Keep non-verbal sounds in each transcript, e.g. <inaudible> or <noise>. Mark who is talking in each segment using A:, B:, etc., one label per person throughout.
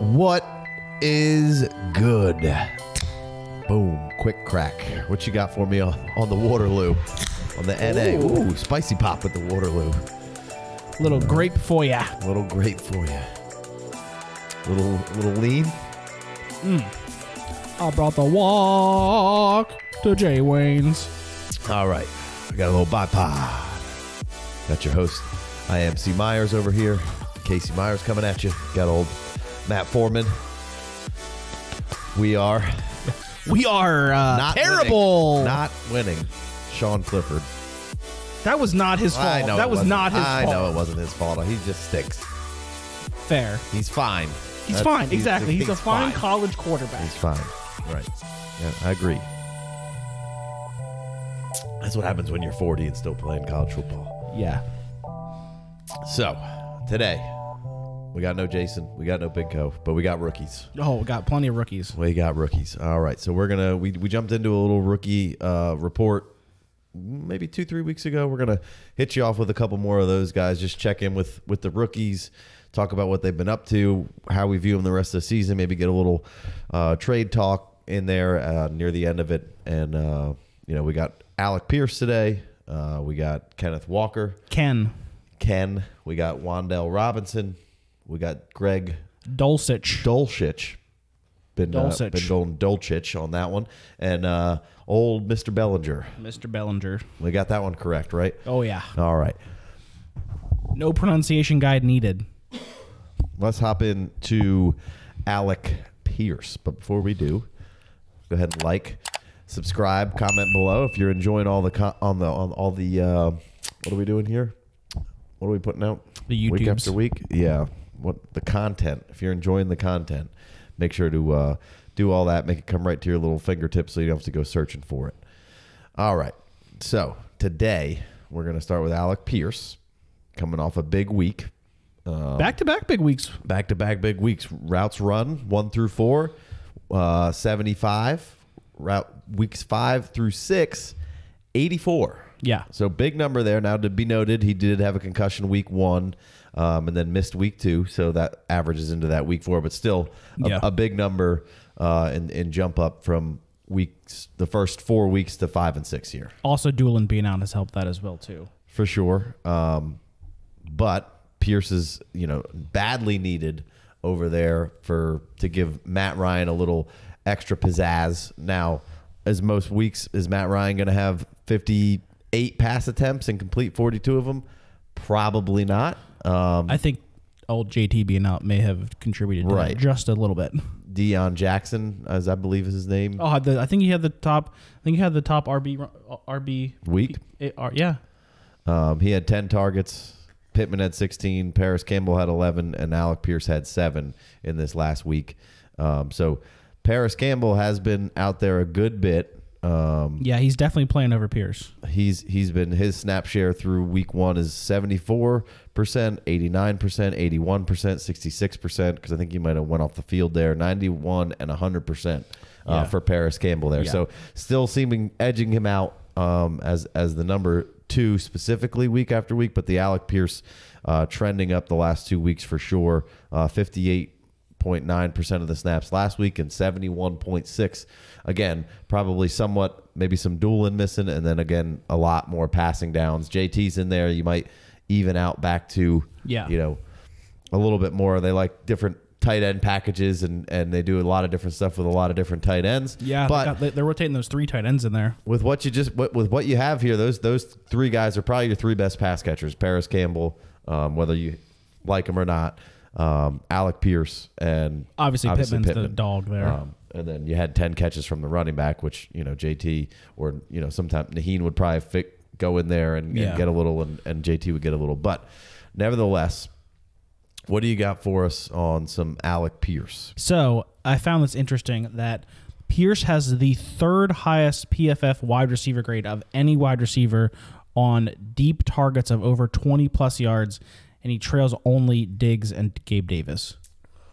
A: What is good? Boom, quick crack. What you got for me on, on the Waterloo? On the NA. Ooh, spicy pop with the Waterloo.
B: Little grape for ya.
A: Little grape for you. Little little lean. Mm.
B: I brought the walk to Jay Wayne's.
A: All right. I got a little bipod. Got your host. I am C. Myers over here. Casey Myers coming at you. Got old Matt Foreman. We are
B: We are uh,
A: not
B: terrible.
A: winning. Not winning. Sean Clifford.
B: that was not his fault.
A: I know
B: that was
A: wasn't.
B: not his
A: I
B: fault.
A: know it wasn't his fault. He just sticks.
B: Fair.
A: He's fine.
B: He's
A: That's-
B: fine. Exactly. He's, a fine,
A: fine.
B: college quarterback.
A: He's fine. Right. Yeah, I agree. That's what happens when you're 40 and still playing college football.
B: yeah.
A: So, today, we got no Jason, we got no Big Co, but we got rookies.
B: Oh, we got plenty of rookies.
A: We got rookies. All right. So, we're going to, we, we jumped into a little rookie uh, report maybe two, three weeks ago. We're going to hit you off with a couple more of those guys, just check in with, with the rookies, talk about what they've been up to, how we view them the rest of the season, maybe get a little uh, trade talk in there uh, near the end of it. And, uh, you know, we got Alec Pierce today. Uh, we got Kenneth Walker.
B: Ken
A: Ken. We got Wan'Dale Robinson. We got Greg
B: Dulcich.
A: Dolchich. Been, uh, been going Dolchich on that one. And uh, old Mr. Bellinger.
B: Mr. Bellinger.
A: We got that one correct, right?
B: Oh yeah.
A: All right.
B: No pronunciation guide needed.
A: Let's hop into Alec Pierce. But before we do, go ahead and like, subscribe, comment below if you're enjoying all the co- on the on all the uh, what are we doing here? What are we putting out?
B: The
A: week after week. Yeah, what the content? If you're enjoying the content, make sure to uh, do all that. Make it come right to your little fingertips, so you don't have to go searching for it. All right. So today we're gonna start with Alec Pierce, coming off a big week.
B: Back to back big weeks.
A: Back to back big weeks. Routes run one through four, uh, 75. Route weeks five through six, 84.
B: Yeah.
A: So big number there. Now to be noted, he did have a concussion week one, um, and then missed week two, so that averages into that week four. But still, a,
B: Yeah.
A: a big number uh, and, and jump up from weeks the first four weeks to five and six here
B: Also, Dulin being out has helped that as well too.
A: for sure. Um, but Pierce is, you know, badly needed over there for to give Matt Ryan a little extra pizzazz. Now, as most weeks, is Matt Ryan going to have 58 pass attempts and complete 42 of them? Probably not. Um,
B: I think old JT being out may have contributed
A: Right.
B: just a little bit.
A: Deon Jackson, as I believe is his name.
B: Oh, the, I think he had the top. I think he had the top RB RB
A: Week?
B: yeah,
A: Um, he had 10 targets. Pittman had 16. Parris Campbell had 11. And Alec Pierce had seven in this last week. Um, so Parris Campbell has been out there a good bit. Um,
B: yeah. He's definitely playing over Pierce.
A: he's he's been his snap share through week one is 74%, 89%, 81%, 66%, because I think he might have went off the field there, 91 and 100% uh,
B: Yeah.
A: for Parris Campbell there.
B: Yeah.
A: So still seeming edging him out um, as as the number two specifically week after week, but the Alec Pierce uh, trending up the last two weeks for sure. Uh, 58.9% of the snaps last week and 71.6 again probably somewhat maybe some Dulin missing and then again a lot more passing downs. Jt's in there. You might even out back to
B: Yeah.
A: you know a little bit more. They like different tight end packages and and they do a lot of different stuff with a lot of different tight ends.
B: Yeah,
A: but
B: they they're rotating those three tight ends in there.
A: with what you just what, with what you have here, those those three guys are probably your three best pass catchers: Parris Campbell, um, whether you like him or not, um, Alec Pierce, and
B: Obviously, Pittman's the dog there.
A: Um, and then you had ten catches from the running back, which you know JT or you know sometimes Nyheim would probably fit, go in there and, and get a little, and, and JT would get a little. But nevertheless, what do you got for us on some Alec Pierce?
B: So I found this interesting that Pierce has the third highest PFF wide receiver grade of any wide receiver on deep targets of over 20 plus yards, and he trails only Diggs and Gabe Davis.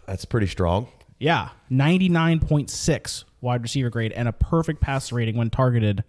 A: That's pretty strong.
B: Yeah, 99.6 wide receiver grade and a perfect pass rating when targeted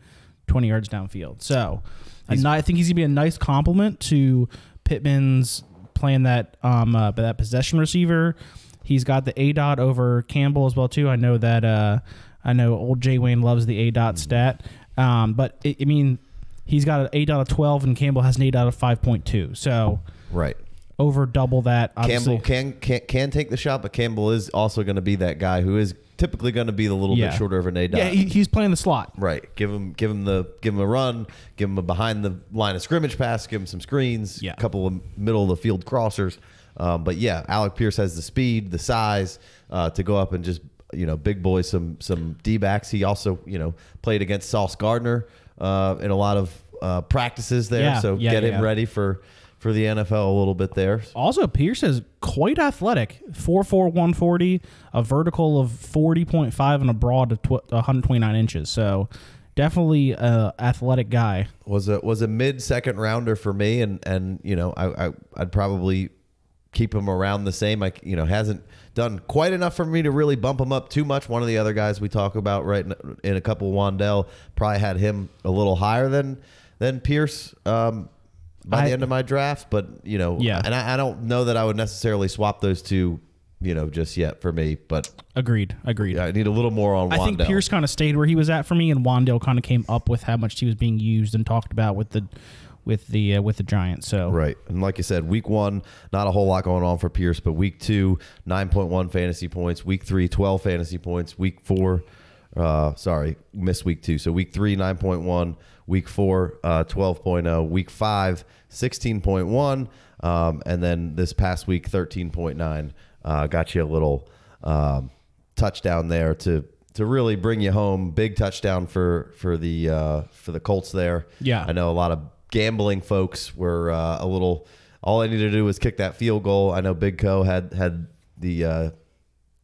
B: 20 yards downfield. So a I think he's gonna be a nice complement to Pittman's playing that um uh, that possession receiver. He's got the A dot over Campbell as well too. I know that uh I know old Jay Wayne loves the A dot stat. Um, but it, I mean he's got an A dot of 12 and Campbell has an A dot of 5.2. So
A: Right.
B: Over double that. Obviously.
A: Campbell can, can can take the shot, but Campbell is also going to be that guy who is typically going to be the little
B: Yeah.
A: bit shorter of an A dot.
B: Yeah, he, he's playing the slot.
A: Right. Give him give him the give him a run, give him a behind the line of scrimmage pass, give him some screens,
B: Yeah.
A: a couple of middle of the field crossers. Um, but yeah, Alec Pierce has the speed, the size uh, to go up and just you know big boy some some D backs. He also you know played against Sauce Gardner uh, in a lot of uh, practices there,
B: Yeah,
A: so get him ready for for the NFL a little bit there.
B: Also, Pierce is quite athletic. 4'4", 140, a vertical of 40.5, and a broad of tw- 129 inches. So definitely a athletic guy.
A: was a was a mid second rounder for me, and and you know I, I I'd probably keep him around the same. Like you know hasn't done quite enough for me to really bump him up too much. One of the other guys we talk about right in, in a couple Wan'Dale probably had him a little higher than than Pierce. Um, by
B: I-
A: the end of my draft, but you know,
B: Yeah.
A: and I, I don't know that I would necessarily swap those two, you know, just yet for me. But
B: Agreed. Agreed.
A: I need a little more on.
B: I think Pierce kind of stayed where he was at for me, and Wandale kind of came up with how much he was being used and talked about with the with the uh, with the Giants. So
A: Right. And like you said, week one, not a whole lot going on for Pierce, but week two, 9.1 fantasy points. Week three, 12 fantasy points. Week four, uh, sorry, missed week two. So week three, 9.1. Week four, uh, 12.0. Week five, 16.1. Um, and then this past week, 13.9. Uh, got you a little um, touchdown there to to really bring you home. Big touchdown for for the uh, for the Colts there.
B: Yeah.
A: I know a lot of gambling folks were uh, a little. All I needed to do was kick that field goal. I know Big Co had had the uh,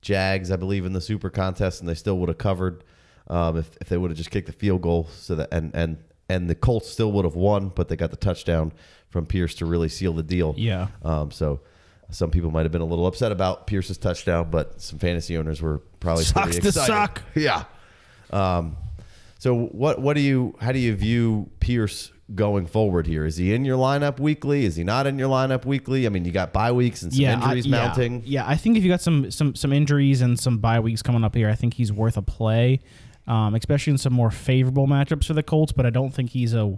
A: Jags, I believe, in the Super Contest, and they still would have covered um, if, if they would have just kicked the field goal. So that and and and the Colts still would have won, but they got the touchdown from Pierce to really seal the deal.
B: Yeah.
A: Um, so some people might have been a little upset about Pierce's touchdown, but some fantasy owners were probably
B: Sucks
A: pretty
B: to
A: excited.
B: suck. <laughs>
A: Yeah. Um, so what what do you how do you view Pierce going forward here? Is he in your lineup weekly? Is he not in your lineup weekly? I mean, you got bye weeks and some
B: I-
A: injuries
B: yeah,
A: mounting.
B: Yeah, I think if you got some some some injuries and some bye weeks coming up here, I think he's worth a play, um, especially in some more favorable matchups for the Colts. But I don't think he's a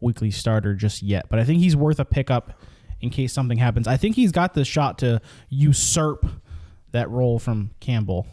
B: weekly starter just yet. But I think he's worth a pickup in case something happens. I think he's got the shot to usurp that role from Campbell.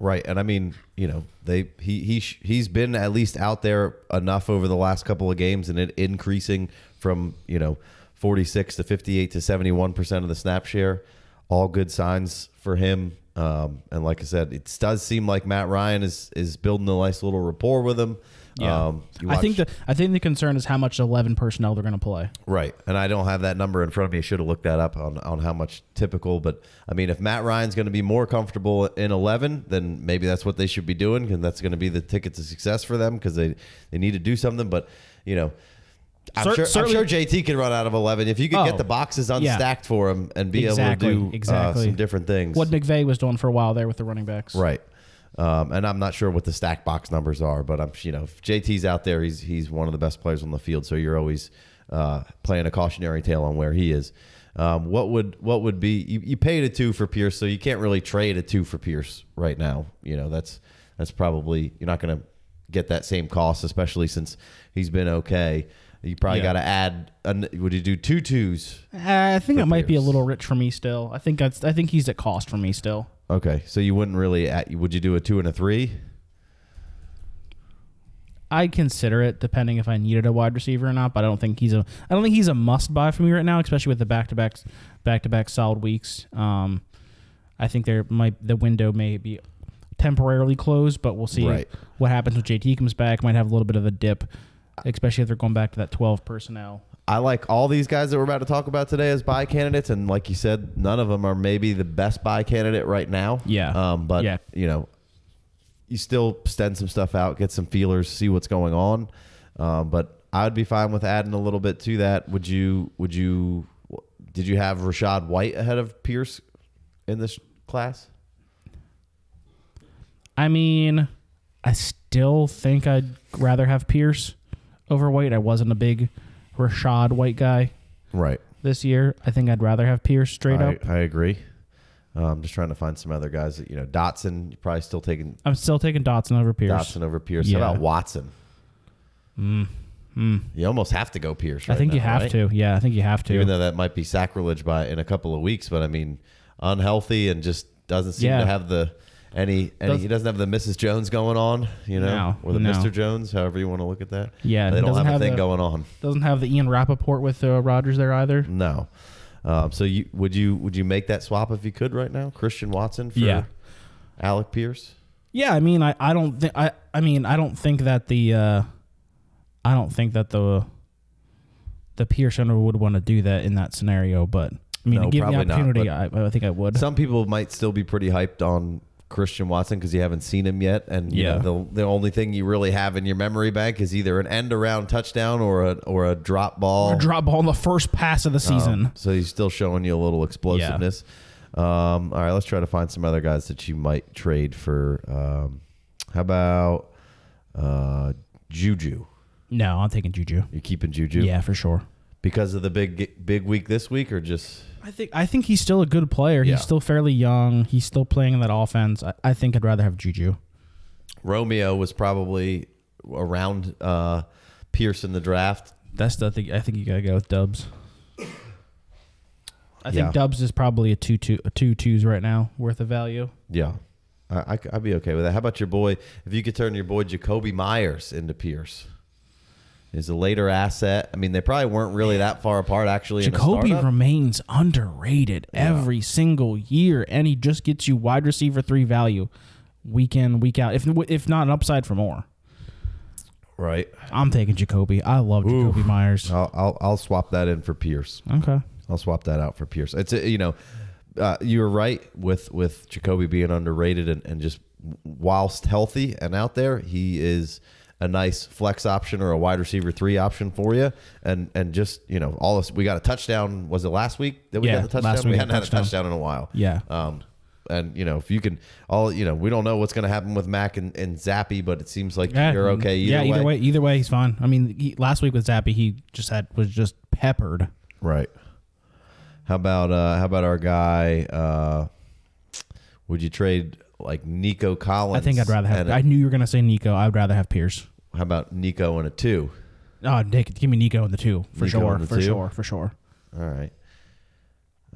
A: Right, and I mean, you know, they he he he's been at least out there enough over the last couple of games, and it increasing from you know forty six to fifty eight to seventy one percent of the snap share. All good signs for him. Um, and like I said, it does seem like Matt Ryan is is building a nice little rapport with him. Um, you
B: I think the I think the concern is how much eleven personnel they're going to play.
A: Right. And I don't have that number in front of me. I should have looked that up on, on how much typical. But I mean, if Matt Ryan's going to be more comfortable in 11, then maybe that's what they should be doing. And that's going to be the ticket to success for them because they, they need to do something. But, you know, I'm,
B: Cer-
A: sure, I'm sure JT can run out of 11. If you could
B: Oh,
A: get the boxes
B: yeah.
A: unstacked for him and be
B: Exactly,
A: able to do
B: exactly.
A: uh, some different things.
B: What McVay was doing for a while there with the running backs.
A: Right. Um, and I'm not sure what the stack box numbers are, but I'm you know if JT's out there, he's he's one of the best players on the field. So you're always uh, playing a cautionary tale on where he is. Um, what would what would be you, you paid a two for Pierce, so you can't really trade a two for Pierce right now. You know that's that's probably you're not going to get that same cost, especially since he's been okay. You probably
B: Yeah.
A: got to add. An, would you do two twos?
B: Uh, I think it might be a little rich for me still. I think that's, I think he's at cost for me still.
A: Okay, so you wouldn't really. Add, would you do a two and a three?
B: I'd consider it depending if I needed a wide receiver or not, but I don't think he's a I don't think he's a must buy for me right now, especially with the back to back back to back solid weeks. Um, I think there might the window may be temporarily closed, but we'll see
A: Right.
B: what happens when JT comes back. Might have a little bit of a dip, especially if they're going back to that twelve personnel.
A: I like all these guys that we're about to talk about today as buy candidates, and like you said, none of them are maybe the best buy candidate right now.
B: Yeah.
A: Um, but
B: Yeah.
A: you know, you still send some stuff out, get some feelers, see what's going on. Um, but I'd be fine with adding a little bit to that. Would you? Would you? Did you have Rachaad White ahead of Pierce in this class?
B: I mean, I still think I'd rather have Pierce. Overweight. I wasn't a big Rachaad White guy
A: Right.
B: this year. I think I'd rather have Pierce straight
A: I,
B: up.
A: I agree. Uh, I'm just trying to find some other guys that you know. Dotson, you're probably still taking
B: I'm still taking Dotson over Pierce.
A: Dotson over Pierce.
B: Yeah.
A: How about Watson?
B: Mm. Mm.
A: You almost have to go Pierce.
B: I
A: right
B: think you have
A: right?
B: to. Yeah, I think you have to.
A: Even though that might be sacrilege by in a couple of weeks, but I mean, unhealthy and just doesn't seem
B: Yeah.
A: to have the any. any
B: Does-
A: he doesn't have the Mrs. Jones going on, you know,
B: No,
A: or the
B: no.
A: Mr. Jones, however you want to look at that.
B: Yeah,
A: they don't
B: doesn't
A: have a thing
B: the-
A: going on.
B: Doesn't have the Ian Rappaport with uh, Rodgers there either.
A: No. Um, so you would you would you make that swap if you could right now, Christian Watson for
B: Yeah.
A: Alec Pierce?
B: Yeah, I mean, I, I don't think I I mean I don't think that the uh, I don't think that the the Pierce owner would want to do that in that scenario. But I mean,
A: No,
B: to give me the
A: not,
B: opportunity, I, I think I would.
A: Some people might still be pretty hyped on Christian Watson because you haven't seen him yet, and you
B: Yeah.
A: know, the the only thing you really have in your memory bank is either an end around touchdown or a or a drop ball.
B: Or drop ball on the first pass of the season.
A: Um, so he's still showing you a little explosiveness. Um, all right, let's try to find some other guys that you might trade for. Um, how about uh, Juju?
B: no, I'm taking Juju.
A: You're keeping Juju?
B: Yeah, for sure.
A: Because of the big big week this week, or just
B: I think I think he's still a good player.
A: Yeah.
B: He's still fairly young. He's still playing in that offense. I, I think I'd rather have Juju.
A: Romeo was probably around uh, Pierce in the draft.
B: That's the thing. I think you gotta go with Doubs. I
A: Yeah.
B: think Doubs is probably a two two a two twos right now worth of value.
A: Yeah. I, I, would be okay with that. How about your boy? If you could turn your boy Jakobi Meyers into Pierce, is a later asset. I mean, they probably weren't really that far apart actually.
B: Jakobi
A: in
B: remains underrated every single year, and he just gets you wide receiver three value week in week out. If if not an upside for more,
A: right?
B: I'm taking Jakobi. I love Jakobi Meyers.
A: I'll, I'll I'll swap that in for Pierce.
B: Okay.
A: I'll swap that out for Pierce. It's a, you know, uh, you were right with with Jakobi being underrated and, and just whilst healthy and out there, he is a nice flex option or a wide receiver three option for you. And and just you know, all this we got a touchdown. Was it last week that we
B: Yeah,
A: got the touchdown? we hadn't had a
B: touchdown.
A: touchdown in a while.
B: Yeah.
A: Um, and you know, if you can, all you know, we don't know what's going to happen with Mac and, and Zappe, but it seems like
B: Yeah,
A: you're okay. Either
B: yeah,
A: way.
B: either way, either way, he's fine. I mean, he, last week with Zappe, he just had was just peppered.
A: Right. How about uh how about our guy uh would you trade like Nico Collins?
B: I think I'd rather have.
A: and a-
B: I knew you were gonna say Nico. I'd rather have Pierce.
A: how about Nico and a 2?
B: Oh, Nick, give me Nico in the two for
A: Nico
B: sure,
A: in the
B: for
A: two?
B: sure, for sure.
A: All right.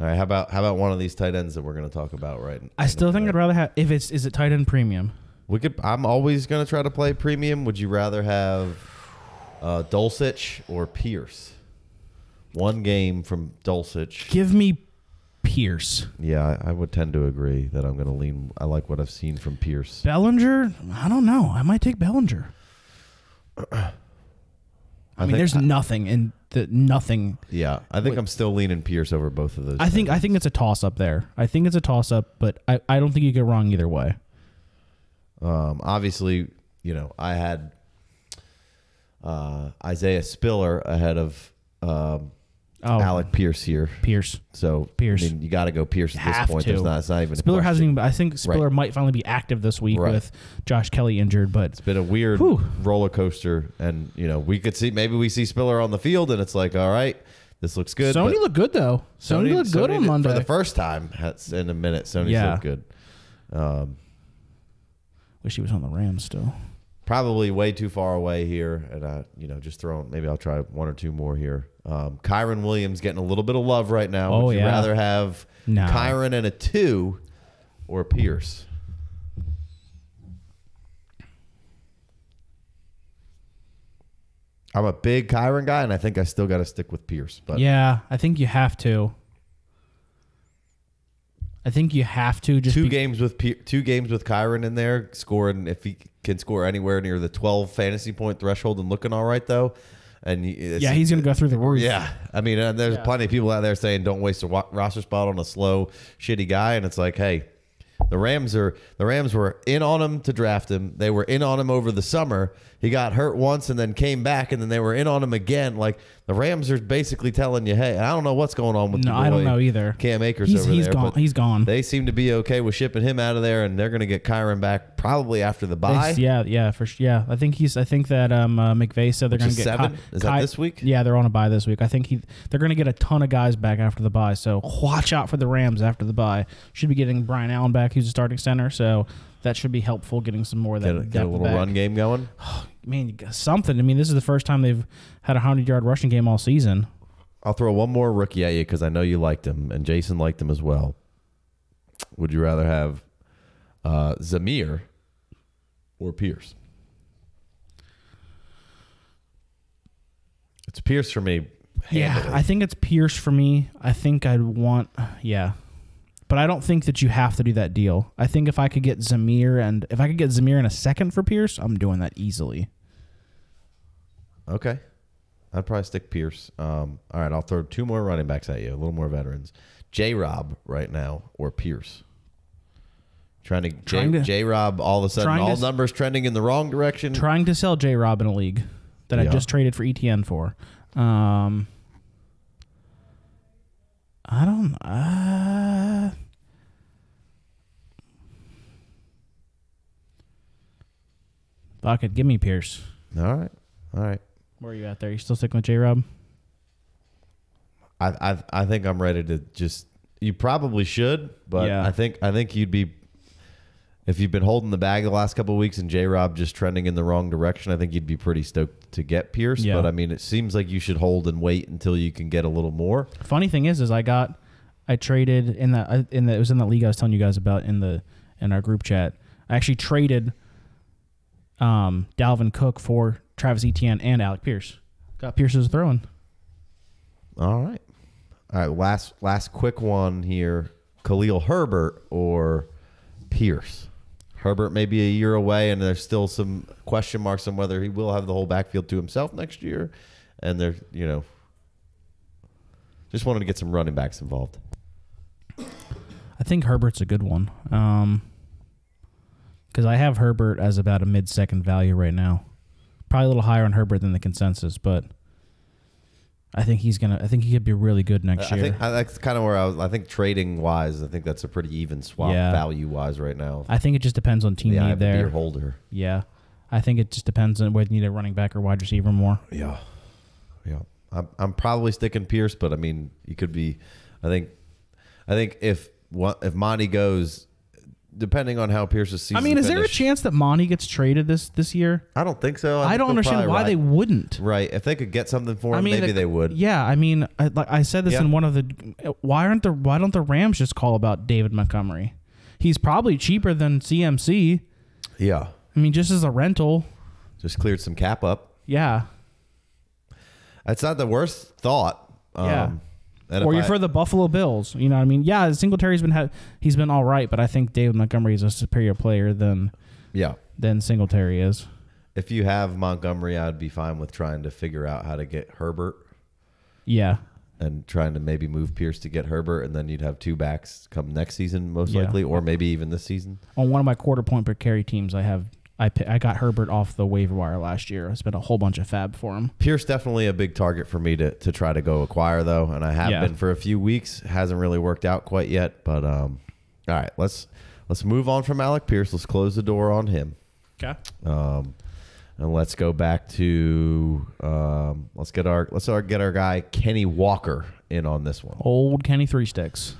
A: All right, how about how about one of these tight ends that we're going to talk about right
B: I still think I'd rather have if it's is it tight end premium.
A: We could I'm always going to try to play premium. Would you rather have uh Dulcich or Pierce? One game from Dulcich.
B: Give me Pierce.
A: Yeah, I, I would tend to agree that I'm going to lean I like what I've seen from Pierce.
B: Bellinger, I don't know. I might take Bellinger. <clears throat> I, mean,
A: think-
B: there's nothing in the nothing.
A: Yeah, I think I'm still leaning Pierce over both of those.
B: I think I think it's a toss up there. I think it's a toss up, but I, I don't think you get wrong either way.
A: Um, obviously, you know, I had uh, Isaiah Spiller ahead of um,
B: Oh,
A: Alec Pierce here.
B: Pierce.
A: So
B: Pierce.
A: I mean, you got to go Pierce at this point.
B: to.
A: There's not. It's not even.
B: Spiller hasn't even. I think Spiller
A: Right.
B: might finally be active this week
A: Right.
B: with Josh Kelley injured, but
A: It's been a weird
B: Whew.
A: roller coaster, and you know, we could see maybe we see Spiller on the field, and it's like, all right, this looks good.
B: Sony looked good though. Sony, looked good
A: Sony
B: on Monday.
A: for the first time in a minute. Sony's
B: Yeah.
A: looked good. Um,
B: Wish he was on the Rams still.
A: probably way too far away here, and I, you know, just throwing. Maybe I'll try one or two more here. Um, Kyren Williams getting a little bit of love right now.
B: Oh,
A: Would you
B: yeah.
A: rather have
B: No.
A: Kyren and a two, or Pierce? I'm a big Kyren guy, and I think I still got to stick with Pierce. But
B: yeah, I think you have to. I think you have to just
A: two games with Pier- two games with Kyren in there, scoring if he can score anywhere near the 12 fantasy point threshold and looking all right though. And
B: Yeah, he's gonna go through the roof.
A: Yeah, I mean, and there's
B: Yeah.
A: plenty of people out there saying don't waste a wa- roster spot on a slow, shitty guy, and it's like, hey, the Rams are the Rams were in on him to draft him. They were in on him over the summer. He got hurt once and then came back, and then they were in on him again. Like the Rams are basically telling you, "Hey, I don't know what's going on with
B: No, I don't know either.
A: Cam Akers
B: He's
A: over
B: he's
A: there."
B: gone. He's gone.
A: They seem to be okay with shipping him out of there, and they're going to get Kyren back probably after the bye.
B: They- yeah, yeah, for sure. Yeah, I think he's. I think that um, uh, McVay said they're going to get
A: seven?
B: Ky-
A: Is that this week?
B: Yeah, they're on a bye this week. I think he they're going to get a ton of guys back after the bye. So watch out for the Rams after the bye. Should be getting Brian Allen back, who's a starting center. So that should be helpful, getting some more of that
A: Get a, get a little
B: back.
A: run game going. <sighs>
B: I mean, something. I mean, this is the first time they've had a hundred yard rushing game all season.
A: I'll throw one more rookie at you because I know you liked him, and Jason liked him as well. Would you rather have uh, Zamir or Pierce? It's Pierce for me.
B: Yeah. I think it's Pierce for me. I think I'd want, yeah, but I don't think that you have to do that deal. I think if I could get Zamir and if I could get Zamir in a second for Pierce, I'm doing that easily.
A: Okay. I'd probably stick Pierce. Um, all right, I'll throw two more running backs at you, a little more veterans. J Rob right now or Pierce? Trying to
B: Trying
A: J,
B: to-
A: J Rob all of a sudden
B: trying to
A: all numbers trending in the wrong direction.
B: Trying to sell J Rob in a league that I just traded for ETN for. Um, I don't. Uh, fuck it, give me Pierce.
A: all right. All right.
B: Where are you at there? You still sticking with J Rob?
A: I, I I think I'm ready to just. You probably should, but
B: Yeah.
A: I think I think you'd be. If you've been holding the bag the last couple of weeks and J Rob just trending in the wrong direction, I think you'd be pretty stoked to get Pierce.
B: Yeah.
A: But I mean, it seems like you should hold and wait until you can get a little more.
B: Funny thing is, is I got, I traded in the uh, in the it was in the league I was telling you guys about in the in our group chat. I actually traded, um, Dalvin Cook for Travis Etienne and Alec Pierce. Got Pierce's throwing.
A: All right. All right. Last last quick one here. Khalil Herbert or Pierce. Herbert may be a year away, and there's still some question marks on whether he will have the whole backfield to himself next year. And there, you know, just wanted to get some running backs involved.
B: I think Herbert's a good one. Um, because I have Herbert as about a mid second value right now. Probably a little higher on Herbert than the consensus, but I think he's gonna. I think he could be really good next year.
A: I
B: year.
A: think I, that's kind of where I was. I think trading wise, I think that's a pretty even swap
B: Yeah.
A: value wise right now.
B: I think it just depends on team
A: eye
B: need there.
A: beer holder.
B: Yeah. I think it just depends on whether you need a running back or wide receiver more.
A: Yeah, yeah. I'm I'm probably sticking Pierce, but I mean, you could be. I think, I think if what if Monty goes, depending on how Pierce's season.
B: I mean, is there a
A: finish-
B: chance that Monty gets traded this this year?
A: I don't think so.
B: I,
A: think
B: don't
A: they'll
B: understand
A: probably
B: why
A: ride-
B: they wouldn't.
A: Right. If they could get something for him,
B: I mean,
A: maybe
B: the-
A: they would.
B: Yeah, I mean, I, like I said this
A: Yeah.
B: in one of the. Why aren't the Why don't the Rams just call about David Montgomery? He's probably cheaper than CMC.
A: Yeah.
B: I mean, just as a rental.
A: Just cleared some cap up.
B: Yeah.
A: That's not the worst thought. Um,
B: Yeah.
A: And
B: or you're
A: I-
B: for the Buffalo Bills. You know what I mean? Yeah, Singletary's been ha- he's been all right, but I think David Montgomery is a superior player than
A: yeah.
B: than Singletary is.
A: If you have Montgomery, I'd be fine with trying to figure out how to get Herbert
B: Yeah.
A: and trying to maybe move Pierce to get Herbert, and then you'd have two backs come next season, most
B: Yeah.
A: likely, or maybe even this season.
B: On one of my quarter point per carry teams, I have I I got Herbert off the waiver wire last year. I spent a whole bunch of fab for him.
A: Pierce definitely a big target for me to, to try to go acquire though, and I have
B: Yeah.
A: been for a few weeks. Hasn't really worked out quite yet, but um, all right, let's let's move on from Alec Pierce. Let's close the door on him,
B: Okay.
A: um, and let's go back to um, let's get our let's our, get our guy Kenny Walker in on this one.
B: Old Kenny Three Sticks.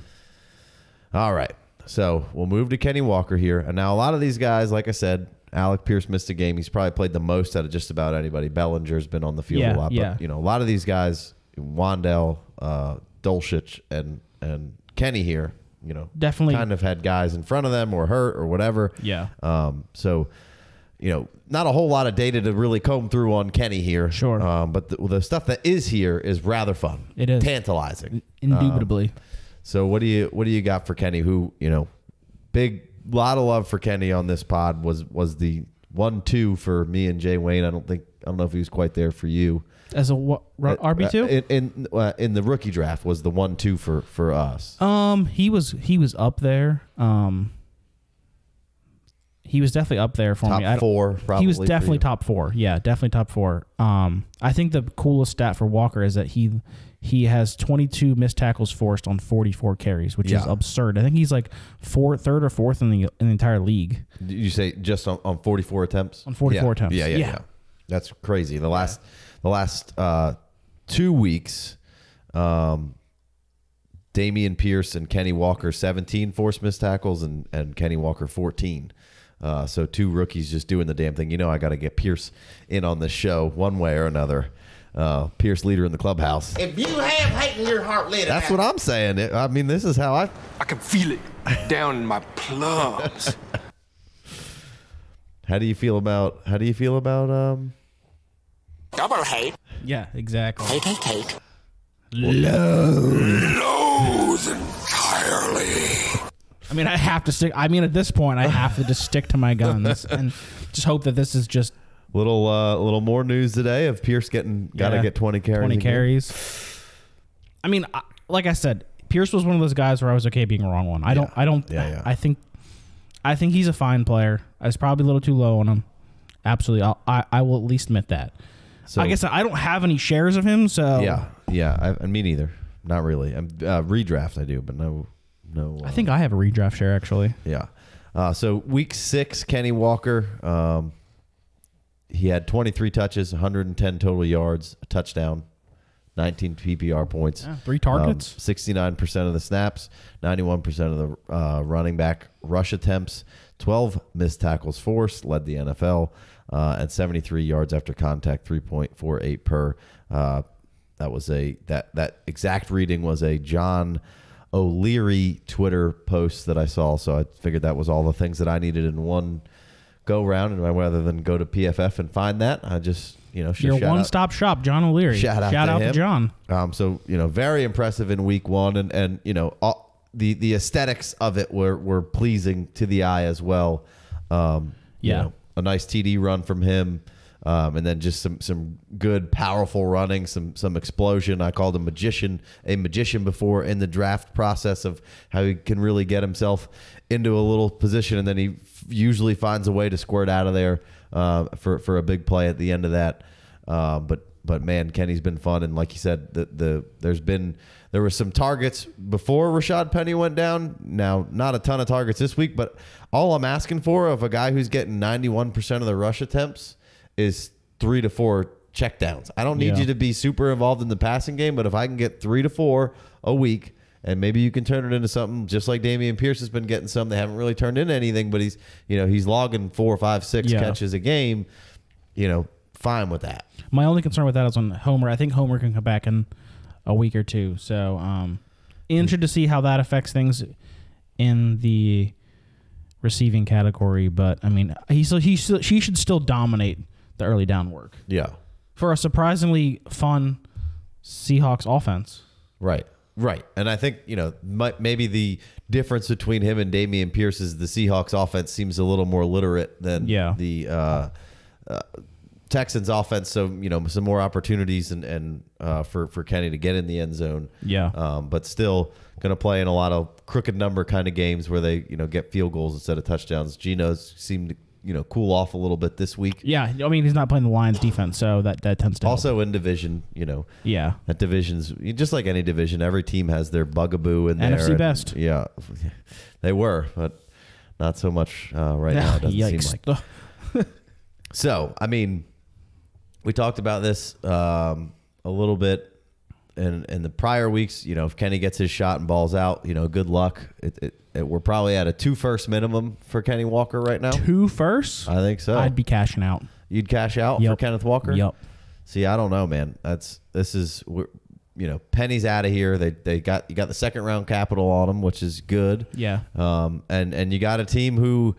A: All right. So we'll move to Kenny Walker here. And now a lot of these guys, like I said, Alec Pierce missed a game. He's probably played the most out of just about anybody. Bellinger's been on the field
B: Yeah,
A: a lot.
B: yeah.
A: But, you know, a lot of these guys, Wan'Dale, uh, Dolchich, and, and Kenny here, you know,
B: Definitely.
A: kind of had guys in front of them or hurt or whatever.
B: Yeah.
A: Um, so, you know, not a whole lot of data to really comb through on Kenny here.
B: Sure.
A: Um, but the, the stuff that is here is rather fun.
B: It is.
A: Tantalizing.
B: Indubitably.
A: So what do you what do you got for Kenny? Who you know, big lot of love for Kenny on this pod was was the one two for me and Jay Wayne. I don't think I don't know if he was quite there for you.
B: As a what, RB two?
A: Uh, in in, uh, in the rookie draft was the one two for for us.
B: Um, he was he was up there. Um, he was definitely up there for
A: Top
B: me. Don't-
A: four,
B: he was definitely top four. Yeah, definitely top four. Um, I think the coolest stat for Walker is that he he has 22 missed tackles forced on 44 carries, which is absurd. I think he's like four, third or fourth in the in the entire league.
A: Did you say just on, on 44 attempts?
B: On 44
A: Yeah.
B: attempts.
A: Yeah, yeah,
B: Yeah.
A: yeah. That's crazy. The last the last uh, two weeks, um, Dameon Pierce and Kenny Walker 17 forced missed tackles and, and Kenny Walker 14. Uh, so two rookies just doing the damn thing. You know I got to get Pierce in on this show one way or another. Uh, Pierce leader in the clubhouse.
C: If you have hate in your heart, let it
A: That's
C: out.
A: what I'm saying. It- I mean, this is how I
D: I can feel it down in my plums. <laughs>
A: How do you feel about how do you feel about um
C: Double hate.
B: Yeah, exactly.
C: Hate, hate, hate.
D: Loathe entirely.
B: I mean, I have to stick. I mean, at this point, I have to just stick to my guns <laughs> and just hope that this is just
A: little uh little more news today of Pierce getting got to
B: yeah,
A: get 20 carries.
B: 20
A: again?
B: carries. I mean, I- like I said, Pierce was one of those guys where I was okay being wrong one. I don't. I don't.
A: Yeah, yeah.
B: I think. I think he's a fine player. I was probably a little too low on him. Absolutely, I'll, I I will at least admit that.
A: So
B: I guess I don't have any shares of him, so
A: yeah, yeah, I, and me neither. Not really. I'm uh, redraft I do, but no no uh,
B: I think I have a redraft share actually.
A: yeah. Uh, so week 6 Kenny Walker um he had 23 touches, 110 total yards, a touchdown, 19 PPR points.
B: Yeah, three targets.
A: Um, 69% of the snaps, 91% of the uh, running back rush attempts, 12 missed tackles forced, led the NFL, uh, and 73 yards after contact, 3.48 per. Uh, that was a that that exact reading was a John O'Leary Twitter post that I saw. So I figured that was all the things that I needed in one go round, and rather than go to PFF and find that, I just you know
B: Your one stop shop, John O'Leary.
A: Shout out,
B: Shout
A: to,
B: out
A: him.
B: to John.
A: Um, so you know, very impressive in week one, and and you know, all, the the aesthetics of it were were pleasing to the eye as well. Um, you
B: Yeah.
A: know, a nice TD run from him, um, and then just some some good, powerful running, some some explosion. I called him magician, a magician before in the draft process of how he can really get himself into a little position, and then he usually finds a way to squirt out of there uh, for for a big play at the end of that. Uh, but but man, Kenny's been fun, and like you said, the the there's been there were some targets before Rashaad Penny went down. Now, not a ton of targets this week, but all I'm asking for of a guy who's getting 91% of the rush attempts is three to four checkdowns. I don't need
B: Yeah.
A: you to be super involved in the passing game, but if I can get three to four a week. And maybe you can turn it into something just like Dameon Pierce has been getting some. They haven't really turned into anything, but he's you know he's logging four, five, six
B: Yeah.
A: catches a game. You know, fine with that.
B: My only concern with that is on Homer. I think Homer can come back in a week or two. So, um, interested to see how that affects things in the receiving category. But I mean, he still he still, he should still dominate the early down work
A: Yeah,
B: for a surprisingly fun Seahawks offense.
A: Right. Right. And I think, you know, might, maybe the difference between him and Dameon Pierce is the Seahawks offense seems a little more literate than
B: Yeah.
A: the uh, uh, Texans offense. So, you know, some more opportunities and, and uh, for, for Kenny to get in the end zone.
B: Yeah.
A: Um, but still going to play in a lot of crooked number kind of games where they, you know, get field goals instead of touchdowns. Geno's seemed to, you know, cool off a little bit this week.
B: Yeah, I mean he's not playing the Lions defense, so that that tends to help.
A: Also in division, you know,
B: yeah.
A: That division's just like any division. Every team has their bugaboo in there.
B: NFC
A: and-
B: best.
A: Yeah, <laughs> they were, but not so much uh, right now. It <laughs> doesn't
B: Yikes.
A: seem like. <laughs> So, I mean, we talked about this um, a little bit in in the prior weeks. You know, if Kenny gets his shot and balls out, you know, good luck. It, it, it, we're probably at a two first minimum for Kenny Walker right now.
B: Two first?
A: I think so.
B: I'd be cashing out.
A: You'd cash out for Kenneth Walker.
B: Yep.
A: See, I don't know, man. That's this is we're, you know, Penny's out of here. They they got you got the second round capital on them, which is good.
B: Yeah.
A: Um, and and you got a team who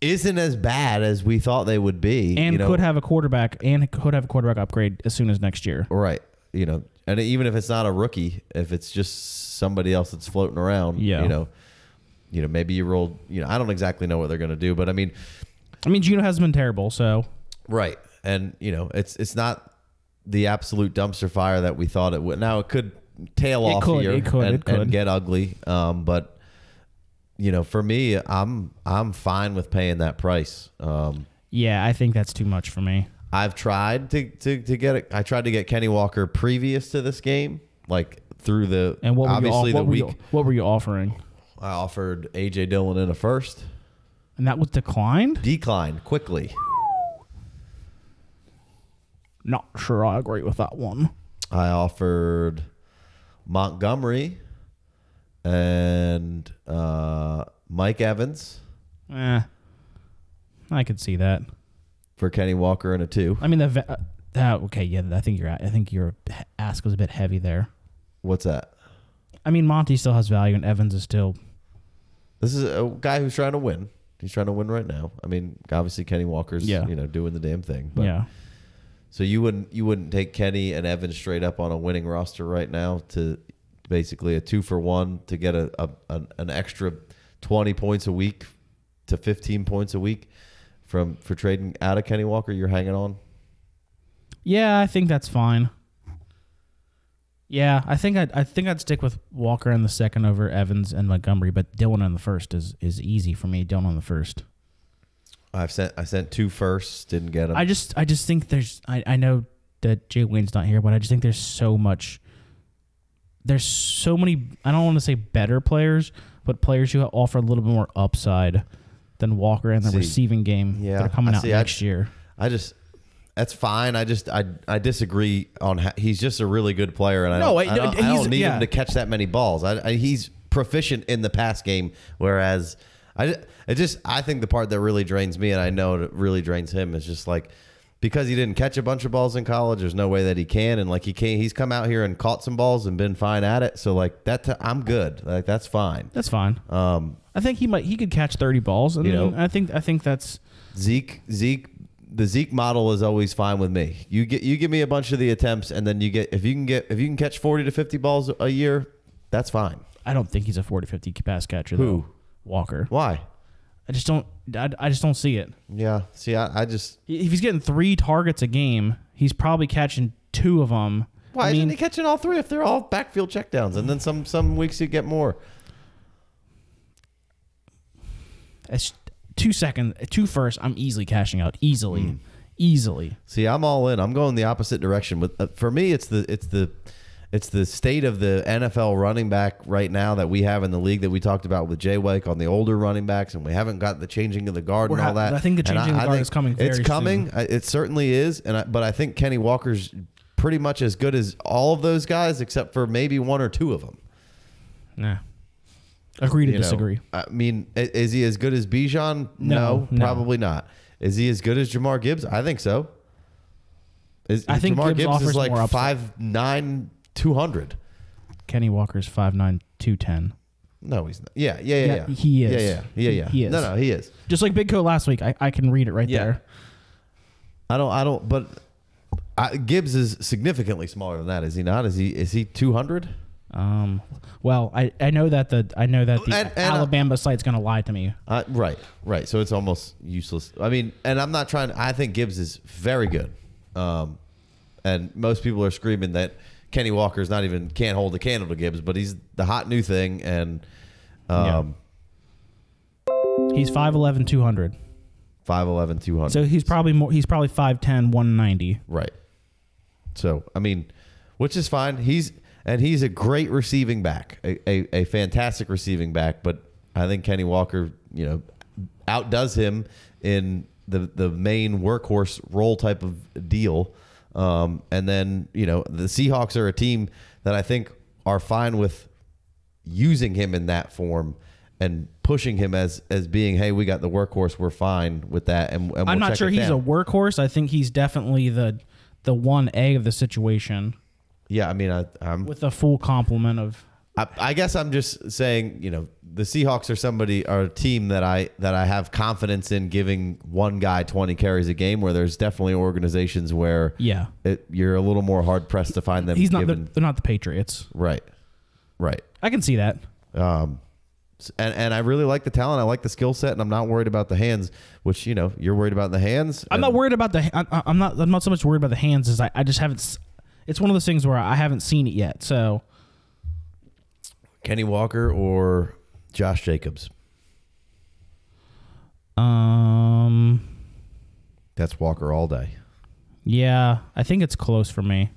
A: isn't as bad as we thought they would be,
B: and
A: you know?
B: could have a quarterback and could have a quarterback upgrade as soon as next year.
A: right. You know, and even if it's not a rookie, if it's just somebody else that's floating around,
B: Yeah.
A: you know, you know, maybe you rolled. You know, I don't exactly know what they're going to do, but I mean,
B: I mean, Geno hasn't been terrible, so
A: Right. And you know, it's it's not the absolute dumpster fire that we thought it would. Now it could tail
B: It
A: off
B: could,
A: here
B: it could,
A: and,
B: it could.
A: and get ugly. Um, but you know, for me, I'm I'm fine with paying that price. Um,
B: Yeah, I think that's too much for me.
A: I've tried to, to, to get it. I tried to get Kenny Walker previous to this game, like through the
B: And what were
A: obviously
B: you, off- what
A: the week.
B: you, what were you offering?
A: I offered AJ Dillon in a first,
B: And that was declined?
A: declined quickly.
B: Not sure I agree with that one.
A: I offered Montgomery and uh, Mike Evans
B: Eh, I could see that.
A: For Kenny Walker and a two.
B: I mean, the uh, uh, okay, yeah, I think you're. I think your ask was a bit heavy there.
A: What's that?
B: I mean, Monty still has value, and Evans is still.
A: This is a guy who's trying to win. He's trying to win right now. I mean, obviously Kenny Walker's
B: Yeah.
A: you know doing the damn thing. But
B: yeah,
A: So you wouldn't you wouldn't take Kenny and Evans straight up on a winning roster right now to basically a two for one to get a, a an, an extra twenty points a week to fifteen points a week from for trading out of Kenny Walker. You're hanging on.
B: yeah, I think that's fine. Yeah, I think I'd, I think I'd stick with Walker in the second over Evans and Montgomery, but Dillon in the first is is easy for me. Dillon in the first.
A: I've sent I sent two firsts, didn't get them.
B: I just I just think there's I, I know that Jay Wayne's not here, but I just think there's so much there's so many I don't want to say better players, but players who offer a little bit more upside than Walker in the
A: See,
B: receiving game
A: yeah,
B: that are coming out
A: see, I-
B: next year.
A: I just that's fine. I just I I disagree on how, he's just a really good player, and I
B: No,
A: don't,
B: I-
A: I, don't, I don't need
B: yeah.
A: him to catch that many balls. I, I, he's proficient in the pass game, whereas I I just I think the part that really drains me, and I know it really drains him, is just like because he didn't catch a bunch of balls in college. There's no way that he can, and like he can't. He's come out here and caught some balls and been fine at it. So like that, i I'm good. Like that's fine.
B: That's fine.
A: Um,
B: I think he might he could catch 30 balls and
A: You know-
B: I think I think that's
A: Zeke Zeke the Zeke model is always fine with me. You get you give me a bunch of the attempts and then you get if you can get if you can catch 40 to 50 balls a year, that's fine.
B: I don't think he's a 40 50 pass catcher
A: Who?
B: though. Walker.
A: Why?
B: I just don't I, I just don't see it.
A: Yeah. See, I, I just
B: If he's getting 3 targets a game, he's probably catching two of them.
A: why
B: I mean,
A: isn't he catching all three if they're all backfield checkdowns and then some some weeks you get more.
B: It's two second, two first. I'm easily cashing out, easily,
A: Hmm.
B: easily.
A: See, I'm all in. I'm going the opposite direction. But uh, for me, it's the it's the it's the state of the NFL running back right now that we have in the league that we talked about with Jay Wake on the older running backs, and we haven't got the changing of the guard
B: We're
A: and all
B: ha-
A: that.
B: I think the changing of the guard is coming
A: It's coming. I- It certainly is. And I, but I think Kenny Walker's pretty much as good as all of those guys, except for maybe one or two of them.
B: Nah. Agree to
A: You know,
B: disagree.
A: I mean, is he as good as Bijan?
B: No, no.
A: probably not. Is he as good as Jahmyr Gibbs? I think so. Is,
B: I think
A: Jahmyr
B: Gibbs
A: Gibbs, is like five nine two hundred.
B: Kenny Walker's five nine two ten.
A: No, he's not. Yeah, yeah, yeah,
B: Yeah,
A: yeah.
B: he is.
A: Yeah, yeah, yeah, yeah.
B: He is.
A: No, no, he is.
B: Just like Big Co last week, I, I can read it right
A: Yeah.
B: there.
A: I don't. I don't. But I, Gibbs is significantly smaller than that. Is he not? Is he? Is he two hundred?
B: Um, well, I, I know that the I know that the
A: And- and, uh,
B: Alabama site's gonna lie to me.
A: Uh, right, right. So it's almost useless. I mean, and I'm not trying. I think Gibbs is very good, um, and most people are screaming that Kenny Walker's not even can't hold a candle to Gibbs, but he's the hot new thing, and um,
B: He's 5'11", 200.
A: 5'11", 200.
B: So he's probably more. He's probably 5'10", 190.
A: right. So I mean, which is fine. He's and he's a great receiving back, a, a, a fantastic receiving back. But I think Kenny Walker, you know, outdoes him in the the main workhorse role type of deal. Um, and then you know the Seahawks are a team that I think are fine with using him in that form and pushing him as as being, hey, we got the workhorse, we're fine with that. And, and we'll
B: I'm not sure he's
A: down.
B: a workhorse. I think he's definitely the the one A of the situation
A: yeah. I mean, I, I'm
B: with a full complement of.
A: I, I guess I'm just saying, you know, the Seahawks are somebody are a team that I that I have confidence in giving one guy 20 carries a game. Where there's definitely organizations where
B: Yeah,
A: it, you're a little more hard pressed to find them.
B: he's not.
A: Given,
B: they're not the Patriots.
A: right, right.
B: I can see that.
A: Um, and and I really like the talent. I like the skill set, and I'm not worried about the hands. Which you know, you're worried about the hands.
B: I'm not worried about the. I, I'm not. I'm not so much worried about the hands as I. I just haven't. It's one of those things where I haven't seen it yet. So
A: Kenny Walker or Josh Jacobs.
B: Um,
A: That's Walker all day.
B: yeah, I think it's close for me.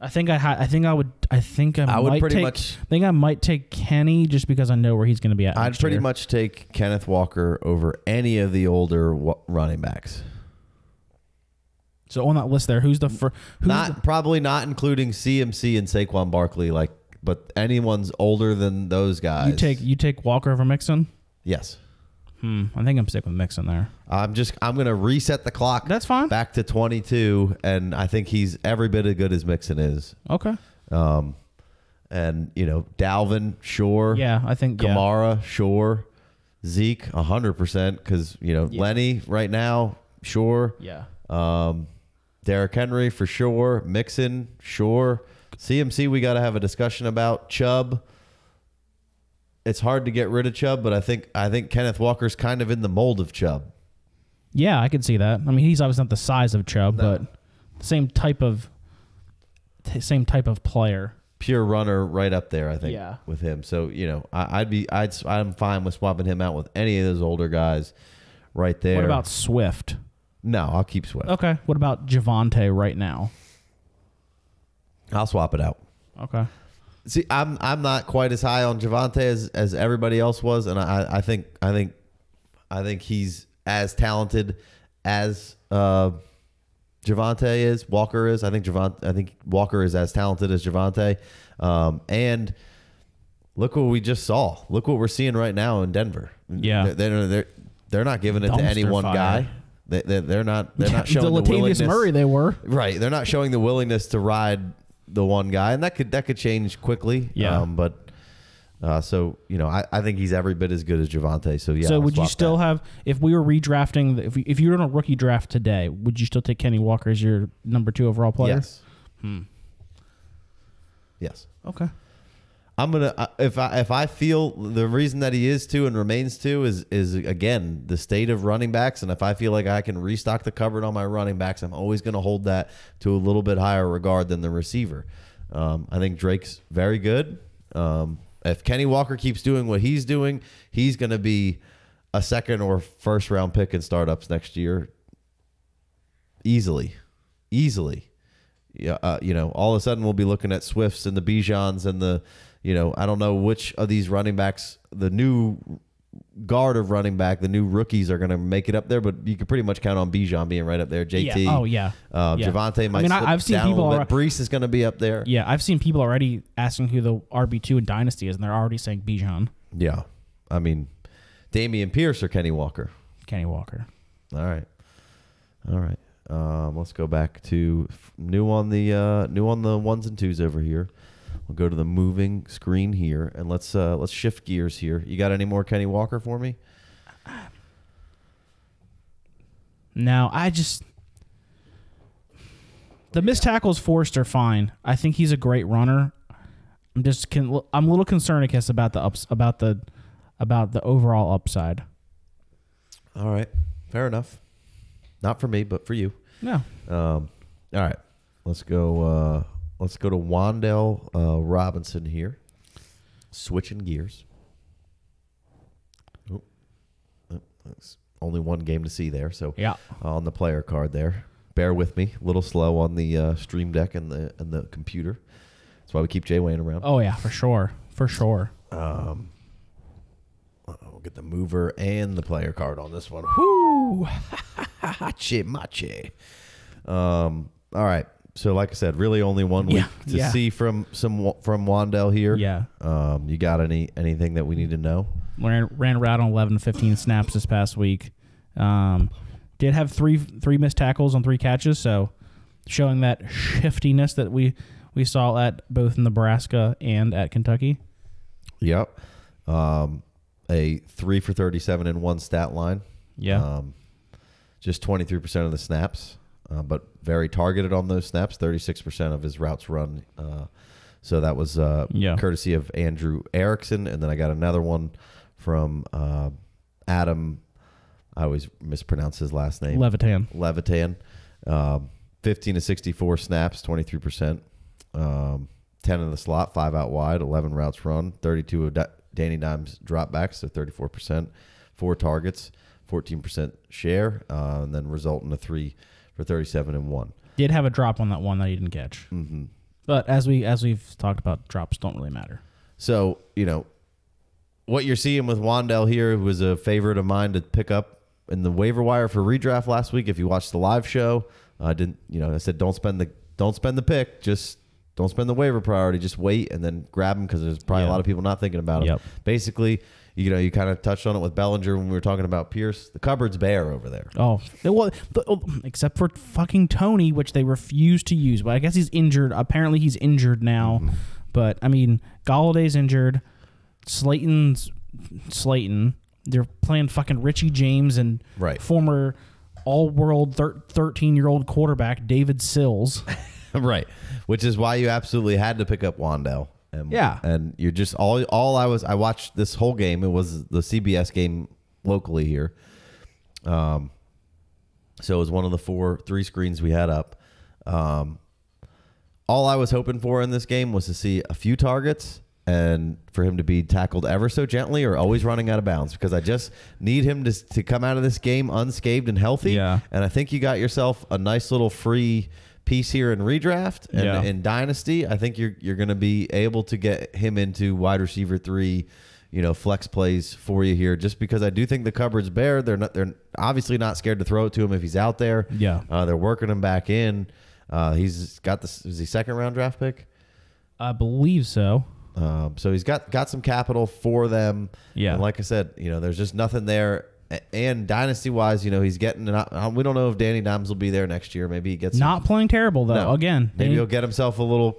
B: I think I ha- I think I would I think I,
A: I would
B: might
A: pretty
B: take,
A: much-
B: I think I might take Kenny just because I know where he's going to be at.
A: I'd pretty
B: year.
A: much take Kenneth Walker over any of the older wa- running backs.
B: So on that list there, who's the first?
A: Not
B: the-
A: probably not including CMC and Saquon Barkley, like, but anyone's older than those guys.
B: you take you take Walker over Mixon?
A: yes.
B: Hmm, I think I'm sick with Mixon there.
A: I'm just I'm gonna reset the clock.
B: That's fine.
A: Back to 22, and I think he's every bit as good as Mixon is.
B: Okay.
A: Um, and you know Dalvin, sure.
B: Yeah, I think yeah.
A: Kamara, sure. Zeke, hundred percent, because you know Lenny right now, sure.
B: Yeah.
A: Um, Derrick Henry for sure. Mixon, sure. CMC, we got to have a discussion about Chubb. It's hard to get rid of Chubb, but I think I think Kenneth Walker's kind of in the mold of Chubb.
B: Yeah, I can see that. I mean, he's obviously not the size of Chubb,
A: No.
B: but same type of same type of player.
A: Pure runner, right up there. I think.
B: Yeah.
A: With him, so you know, I, I'd be, I'd, I'm fine with swapping him out with any of those older guys, right there.
B: What about Swift?
A: No, I'll keep Swift.
B: Okay. What about Javonte right now?
A: I'll swap it out.
B: Okay.
A: See, I'm I'm not quite as high on Javonte as, as everybody else was, and I, I think I think I think he's as talented as uh, Javonte is. Walker is. I think Javonte. I think Walker is as talented as Javonte. Um, and look what we just saw. Look what we're seeing right now in Denver.
B: Yeah.
A: they're they're they're, they're not giving it to any one
B: fire.
A: guy. They, they, they're not. They're not <laughs> showing
B: the
A: the,
B: Latavius
A: willingness.
B: Murray they were.
A: Right. They're not showing the willingness to ride the one guy, and that could that could change quickly.
B: Yeah.
A: Um, but uh, so you know, I, I think he's every bit as good as Javonte. So yeah.
B: so
A: I'll
B: would you still
A: that.
B: have if we were redrafting if we, if you were in a rookie draft today, would you still take Kenny Walker as your number 2 overall player?
A: Yes. Yes.
B: Okay.
A: I'm gonna if I if I feel the reason that he is two and remains two is is again the state of running backs, and if I feel like I can restock the cupboard on my running backs, I'm always gonna hold that to a little bit higher regard than the receiver. Um, I think Drake's very good. Um, if Kenny Walker keeps doing what he's doing, he's gonna be a second or first round pick in startups next year, easily, easily yeah, uh, you know, all of a sudden we'll be looking at Swifts and the Bijans and the, you know, I don't know which of these running backs, the new guard of running back, the new rookies are going to make it up there, but you can pretty much count on Bijan being right up there. JT.
B: Yeah. Oh, yeah.
A: Uh,
B: Yeah.
A: Javante might
B: I mean, I've seen
A: down a
B: people
A: bit. Breece is going to be up there.
B: Yeah, I've seen people already asking who the RB two in Dynasty is, and they're already saying Bijan,
A: Yeah. I mean, Dameon Pierce or Kenny Walker.
B: Kenny Walker.
A: All right. All right. Um, let's go back to f- new on the uh, new on the ones and twos over here. We'll go to the moving screen here and let's uh, let's shift gears here. You got any more Kenny Walker for me?
B: Now I just the missed tackles forced are fine. I think he's a great runner. I'm just con- I'm a little concerned, I guess, about the ups about the about the overall upside.
A: All right. Fair enough. Not for me, but for you.
B: No,
A: Um, all right. Let's go uh, let's go to Wan'Dale uh, Robinson here. Switching gears. Oh, oh, that's only one game to see there, so
B: Yeah.
A: on the player card there. Bear with me, a little slow on the uh, stream deck and the and the computer. That's why we keep Jay Wayne around.
B: oh yeah, for sure, for sure.
A: Uh-oh, we'll get the mover and the player card on this one.
B: Woo! <laughs>
A: Hache mache. Um. All right. So, like I said, really only one week
B: Yeah,
A: to
B: yeah.
A: see from some from Wan'Dale here.
B: Yeah.
A: Um. You got any anything that we need to know?
B: ran, ran around on 11 to 15 snaps this past week. Um, did have three three missed tackles on three catches, so showing that shiftiness that we we saw at both Nebraska and at Kentucky.
A: Yep. Um. A three for thirty-seven in one stat line.
B: Yeah,
A: Um. Just twenty-three percent of the snaps, uh, but very targeted on those snaps. Thirty-six percent of his routes run. Uh, so that was uh,
B: Yeah.
A: courtesy of Andrew Erickson, and then I got another one from uh, Adam. I always mispronounce his last name.
B: Levitan.
A: Levitan. Um, 15 to 64 snaps, 23%. Um, 10 in the slot, 5 out wide, 11 routes run, 32 of da- Danny Dimes dropbacks, so 34%. four targets, 14% share, uh, and then result in a three for 37 and one.
B: Did have a drop on that one that he didn't catch. Mm-hmm. But as we as we've talked about, drops don't really matter.
A: So, you know, what you're seeing with Wan'Dale here was a favorite of mine to pick up in the waiver wire for redraft last week. If you watched the live show, I didn't, you know, I said don't spend the don't spend the pick, just don't spend the waiver priority, just wait and then grab him because there's probably a lot of people not thinking about him.
B: Yep.
A: Basically, you know, you kind of touched on it with Bellinger when we were talking about Pierce. The cupboard's bare over there.
B: Oh, well, the- oh, except for fucking Toney, which they refuse to use. But I guess he's injured. Apparently, he's injured now.
A: Mm-hmm.
B: But I mean, Golladay's injured. Slayton's Slayton. They're playing fucking Richie James and
A: Right.
B: former all-world thirteen-year-old quarterback David Sills. <laughs> <laughs>
A: right. Which is why you absolutely had to pick up Wan'Dale. And,
B: Yeah.
A: And you're just all all I was I watched this whole game. It was the CBS game locally here. Um so it was one of the four three screens we had up. Um all I was hoping for in this game was to see a few targets and for him to be tackled ever so gently or always running out of bounds because I just need him to, to come out of this game unscathed and healthy.
B: Yeah.
A: And I think you got yourself a nice little free piece here in redraft and
B: Yeah.
A: in dynasty. I think you're you're going to be able to get him into wide receiver three, you know, flex plays for you here. Just because I do think the cupboard's bare. They're not. They're obviously not scared to throw it to him if he's out there.
B: Yeah.
A: Uh, they're working him back in. Uh, he's got this. Is he second round draft pick?
B: I believe so.
A: Um, so he's got got some capital for them.
B: Yeah.
A: And like I said, you know, there's just nothing there. And dynasty wise, you know, he's getting. An, uh, we don't know if Danny Dimes will be there next year. Maybe he gets
B: Not playing terrible though.
A: No.
B: Again,
A: maybe
B: they-
A: he'll get himself a little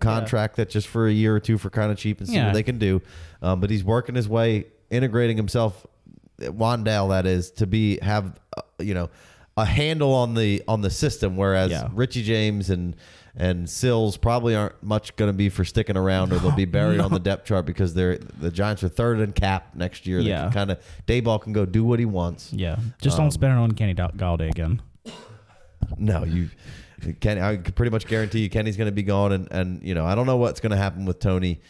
A: contract that just for a year or two for kind of cheap and see
B: Yeah.
A: what they can do. Um, but he's working his way, integrating himself, Wan'Dale that is, to be have uh, you know a handle on the on the system. Whereas
B: Yeah.
A: Richie James and and Sills probably aren't much going to be for sticking around, or they'll be <laughs> buried on the depth chart because they're the Giants are third in cap next year. They
B: Yeah.
A: can kind of Daboll can go do what he wants.
B: yeah, just
A: Um,
B: don't spend it on Kenny Golladay again.
A: No, you. Kenny, I could pretty much guarantee you Kenny's going to be gone, and, and you know I don't know what's going to happen with Toney.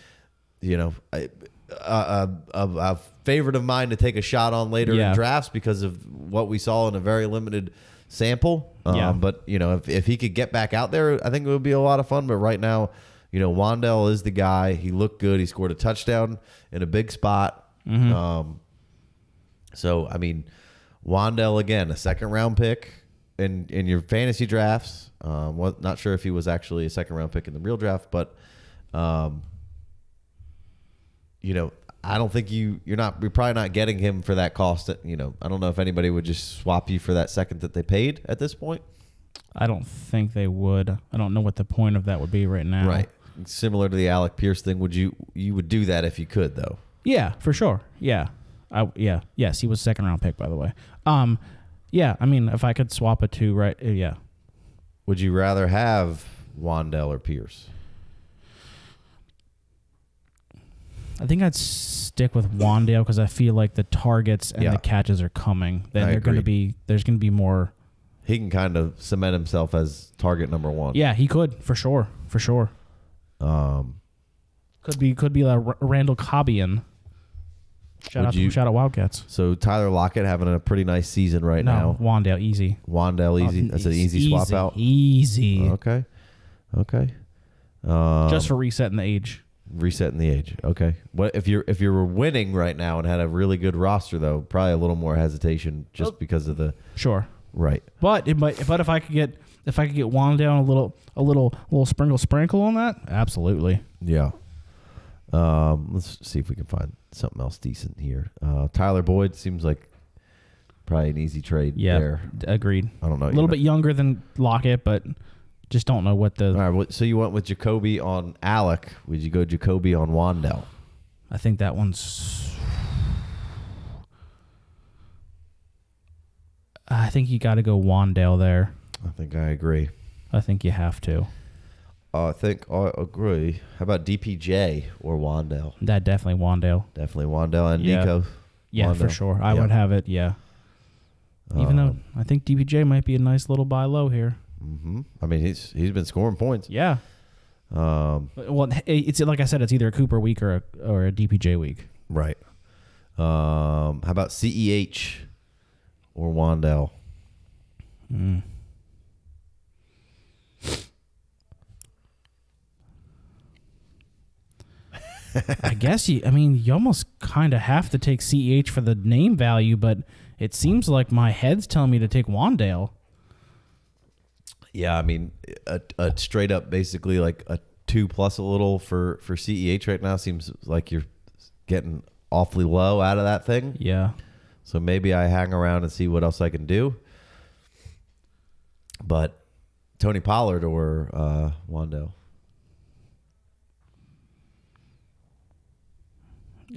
A: You know, I, a, a, a, a favorite of mine to take a shot on later
B: Yeah.
A: in drafts because of what we saw in a very limited sample. Um,
B: Yeah.
A: But you know, if, if he could get back out there, I think it would be a lot of fun. But right now, you know, Wan'Dale is the guy. He looked good. He scored a touchdown in a big spot. Um, so I mean, Wan'Dale again, a second round pick in in your fantasy drafts. Um, was not sure if he was actually a second round pick in the real draft, but um, you know, I don't think you you're not you're probably not getting him for that cost. That, you know, I don't know if anybody would just swap you for that second that they paid at this point.
B: I don't think they would. I don't know what the point of that would be right now.
A: Right. Similar to the Alec Pierce thing, would you you would do that if you could though?
B: Yeah, for sure. Yeah. I yeah. Yes, he was second round pick by the way. Um yeah, I mean if I could swap a two right uh, yeah.
A: Would you rather have Wan'Dale or Pierce?
B: I think I'd stick with Wan'Dale because I feel like the targets and
A: Yeah.
B: the catches are coming. Then
A: I
B: they're going to be there's going to be more.
A: He can kind of cement himself as target number one.
B: Yeah, he could for sure, for sure.
A: Um,
B: Could be could be a R- Randall Cobbian. Shout out
A: you-
B: shout out Wildcats.
A: so Tyler Lockett having a pretty nice season right
B: no,
A: now.
B: Wan'Dale easy.
A: Wan'Dale easy.
B: Uh,
A: That's an easy, swap
B: easy,
A: out.
B: Easy.
A: Okay. Okay. Um,
B: Just for resetting the age.
A: Resetting the age. Okay. What if you're if you were winning right now and had a really good roster though? Probably a little more hesitation just
B: Oh.
A: because of the
B: Sure.
A: right.
B: But it might, but if I could get if I could get Wan'Dale a little a little little sprinkle sprinkle on that, absolutely.
A: Yeah. Um, let's see if we can find something else decent here. Uh, Tyler Boyd seems like probably an easy trade
B: Yeah,
A: there.
B: agreed.
A: I don't know.
B: A little bit younger than Lockett, but just don't know what the.
A: All right. So you went with Jakobi on Alec. Would you go Jakobi on Wan'Dale?
B: I think that one's. I think you got to go Wan'Dale there.
A: I think I agree.
B: I think you have to.
A: I think I agree. How about DPJ or Wan'Dale?
B: That definitely Wan'Dale.
A: Definitely Wan'Dale and
B: Yeah.
A: Nico.
B: Yeah, for sure. I
A: Yeah.
B: would have it. Yeah. Even though
A: Um,
B: I think DPJ might be a nice little buy low here.
A: Hmm I mean, he's he's been scoring points.
B: Yeah.
A: Um,
B: Well, it's like I said, it's either a Cooper week or a or a DPJ week.
A: right. Um, how about CEH or Wan'Dale?
B: I guess you. I mean, you almost kind of have to take Ceh for the name value, but it seems like my head's telling me to take Wan'Dale.
A: Yeah, I mean, a, a straight up, basically like a two plus a little for for CEH right now seems like you're getting awfully low out of that thing.
B: Yeah.
A: So maybe I hang around and see what else I can do. But Tony Pollard or uh, Wando?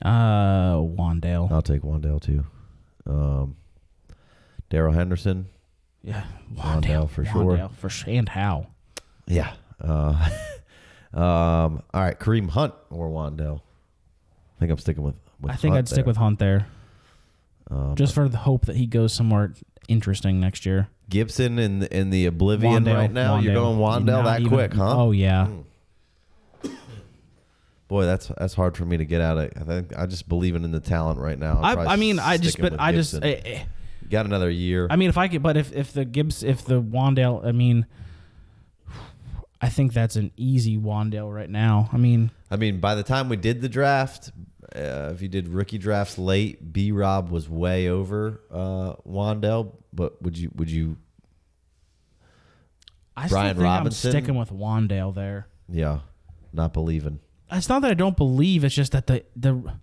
B: Uh, Wan'Dale.
A: I'll take Wan'Dale too. Um, Darrell Henderson.
B: Yeah,
A: Wan'Dale for sure.
B: Wan'Dale for sure. And how?
A: Yeah. Uh, <laughs> um, all right, Kareem Hunt or Wan'Dale. I think I'm sticking with. with
B: I think
A: Hunt
B: I'd stick
A: there.
B: with Hunt there,
A: Um,
B: just for the hope that he goes somewhere interesting next year.
A: Gibson in the, in the oblivion
B: Wan'Dale,
A: right now. You're going Wan'Dale
B: Not
A: that
B: even-
A: quick, huh?
B: Oh yeah.
A: Boy, that's that's hard for me to get out of. I think I just believing in the talent right now. I'm
B: I, mean, I just, but I just,
A: Gibson. Got another year.
B: I mean, if I could, but if if the Gibbs, if the Wan'Dale, I mean, I think that's an easy Wan'Dale right now. I mean,
A: I mean, by the time we did the draft, uh, if you did rookie drafts late, B Rob was way over uh, Wan'Dale. But would you would you?
B: I
A: Brian
B: still think
A: Robinson?
B: I'm sticking with Wan'Dale there.
A: Yeah, not believing.
B: It's not that I don't believe. It's just that the the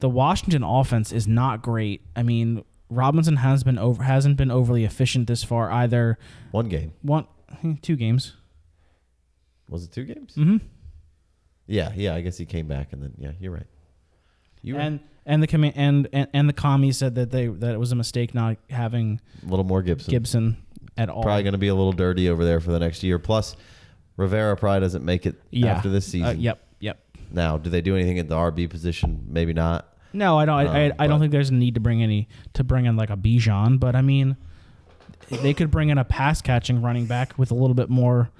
B: the Washington offense is not great. I mean, Robinson has been over hasn't been overly efficient this far either.
A: One game
B: One, eh, two games.
A: was it two games?
B: Mm-hmm.
A: Yeah, yeah. I guess he came back and then yeah, you're right. You
B: And and the command and, and and the commies said that they that it was a mistake not having
A: a little more Gibson.
B: Gibson at all.
A: probably going to be a little dirty over there for the next year. Plus, Rivera probably doesn't make it
B: yeah.
A: after this
B: Uh,
A: season.
B: yep, yep.
A: Now, do they do anything at the RB position? Maybe not.
B: No, I don't. I, I,
A: Um,
B: I don't think there's a need to bring any to bring in like a Bijan, but I mean, they could bring in a pass catching running back with a little bit more,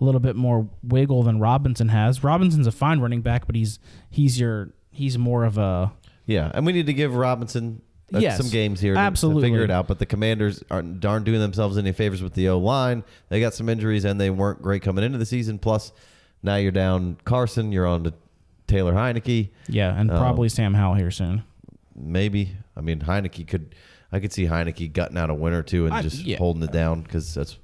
B: a little bit more wiggle than Robinson has. Robinson's a fine running back, but he's he's your he's more of a
A: Yeah, and we need to give Robinson uh,
B: Yes,
A: some games here to, to
B: absolutely.
A: figure it out. But the Commanders aren't darn doing themselves any favors with the O line. They got some injuries and they weren't great coming into the season. Plus, now you're down Carson. You're on to Taylor Heinicke.
B: yeah, and
A: Um,
B: probably Sam Howell here soon.
A: Maybe I mean Heinicke could. I could see Heinicke gutting out a win or two and
B: I-
A: just
B: yeah.
A: holding it down because that's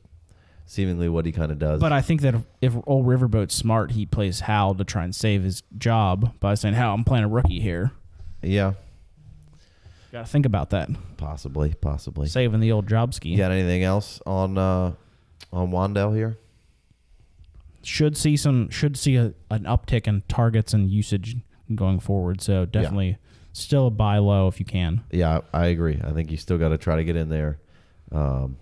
A: seemingly what he kind of does.
B: But I think that if, if old Riverboat's smart, he plays Howell to try and save his job by saying, "Hal, I'm playing a rookie here."
A: yeah,
B: Got to think about that.
A: possibly, possibly.
B: Saving the old job ski.
A: You got anything else on uh, on Wan'Dale here?
B: Should see some should see a, an uptick in targets and usage going forward. So definitely still a buy low if you can.
A: Yeah, I I agree. I think you still got to try to get in there, um,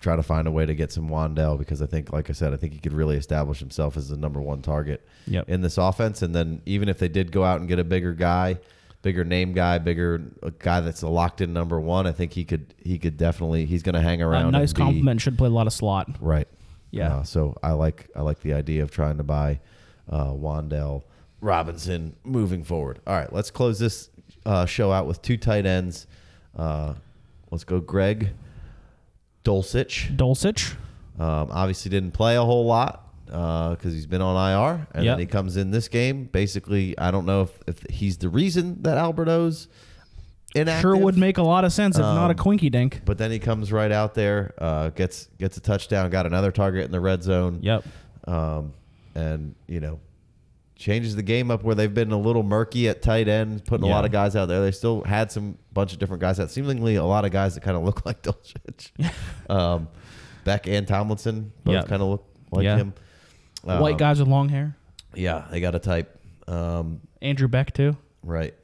A: try to find a way to get some Wan'Dale because I think, like I said, I think he could really establish himself as the number one target
B: Yep.
A: in this offense. And then even if they did go out and get a bigger guy, bigger name guy, bigger a guy that's a locked in number one, I think he could he could definitely he's going to hang around.
B: A nice compliment should play a lot of slot.
A: right?
B: Yeah.
A: Uh, so I like I like the idea of trying to buy uh, Wan'Dale Robinson moving forward. All right, let's close this uh, show out with two tight ends. Uh, let's go, Greg Dulcich.
B: Dulcich.
A: Um, obviously didn't play a whole lot because he's been on IR, and
B: Yep.
A: then he comes in this game. Basically, I don't know if, if he's the reason that Alberto's inactive.
B: Sure would make a lot of sense if not a
A: Um,
B: quinky dink.
A: But then he comes right out there, uh, gets gets a touchdown, got another target in the red zone
B: Yep.
A: um, and you know changes the game up where they've been a little murky at tight end, putting a lot of guys out there. They still had some bunch of different guys out. Seemingly a lot of guys that kind of look <laughs> like Dulcich. <laughs> um, Beck and Tomlinson both
B: Yeah.
A: kind of look like
B: Yeah.
A: him.
B: White
A: Um,
B: guys with long hair.
A: Yeah, they got a type. Um,
B: Andrew Beck too.
A: right.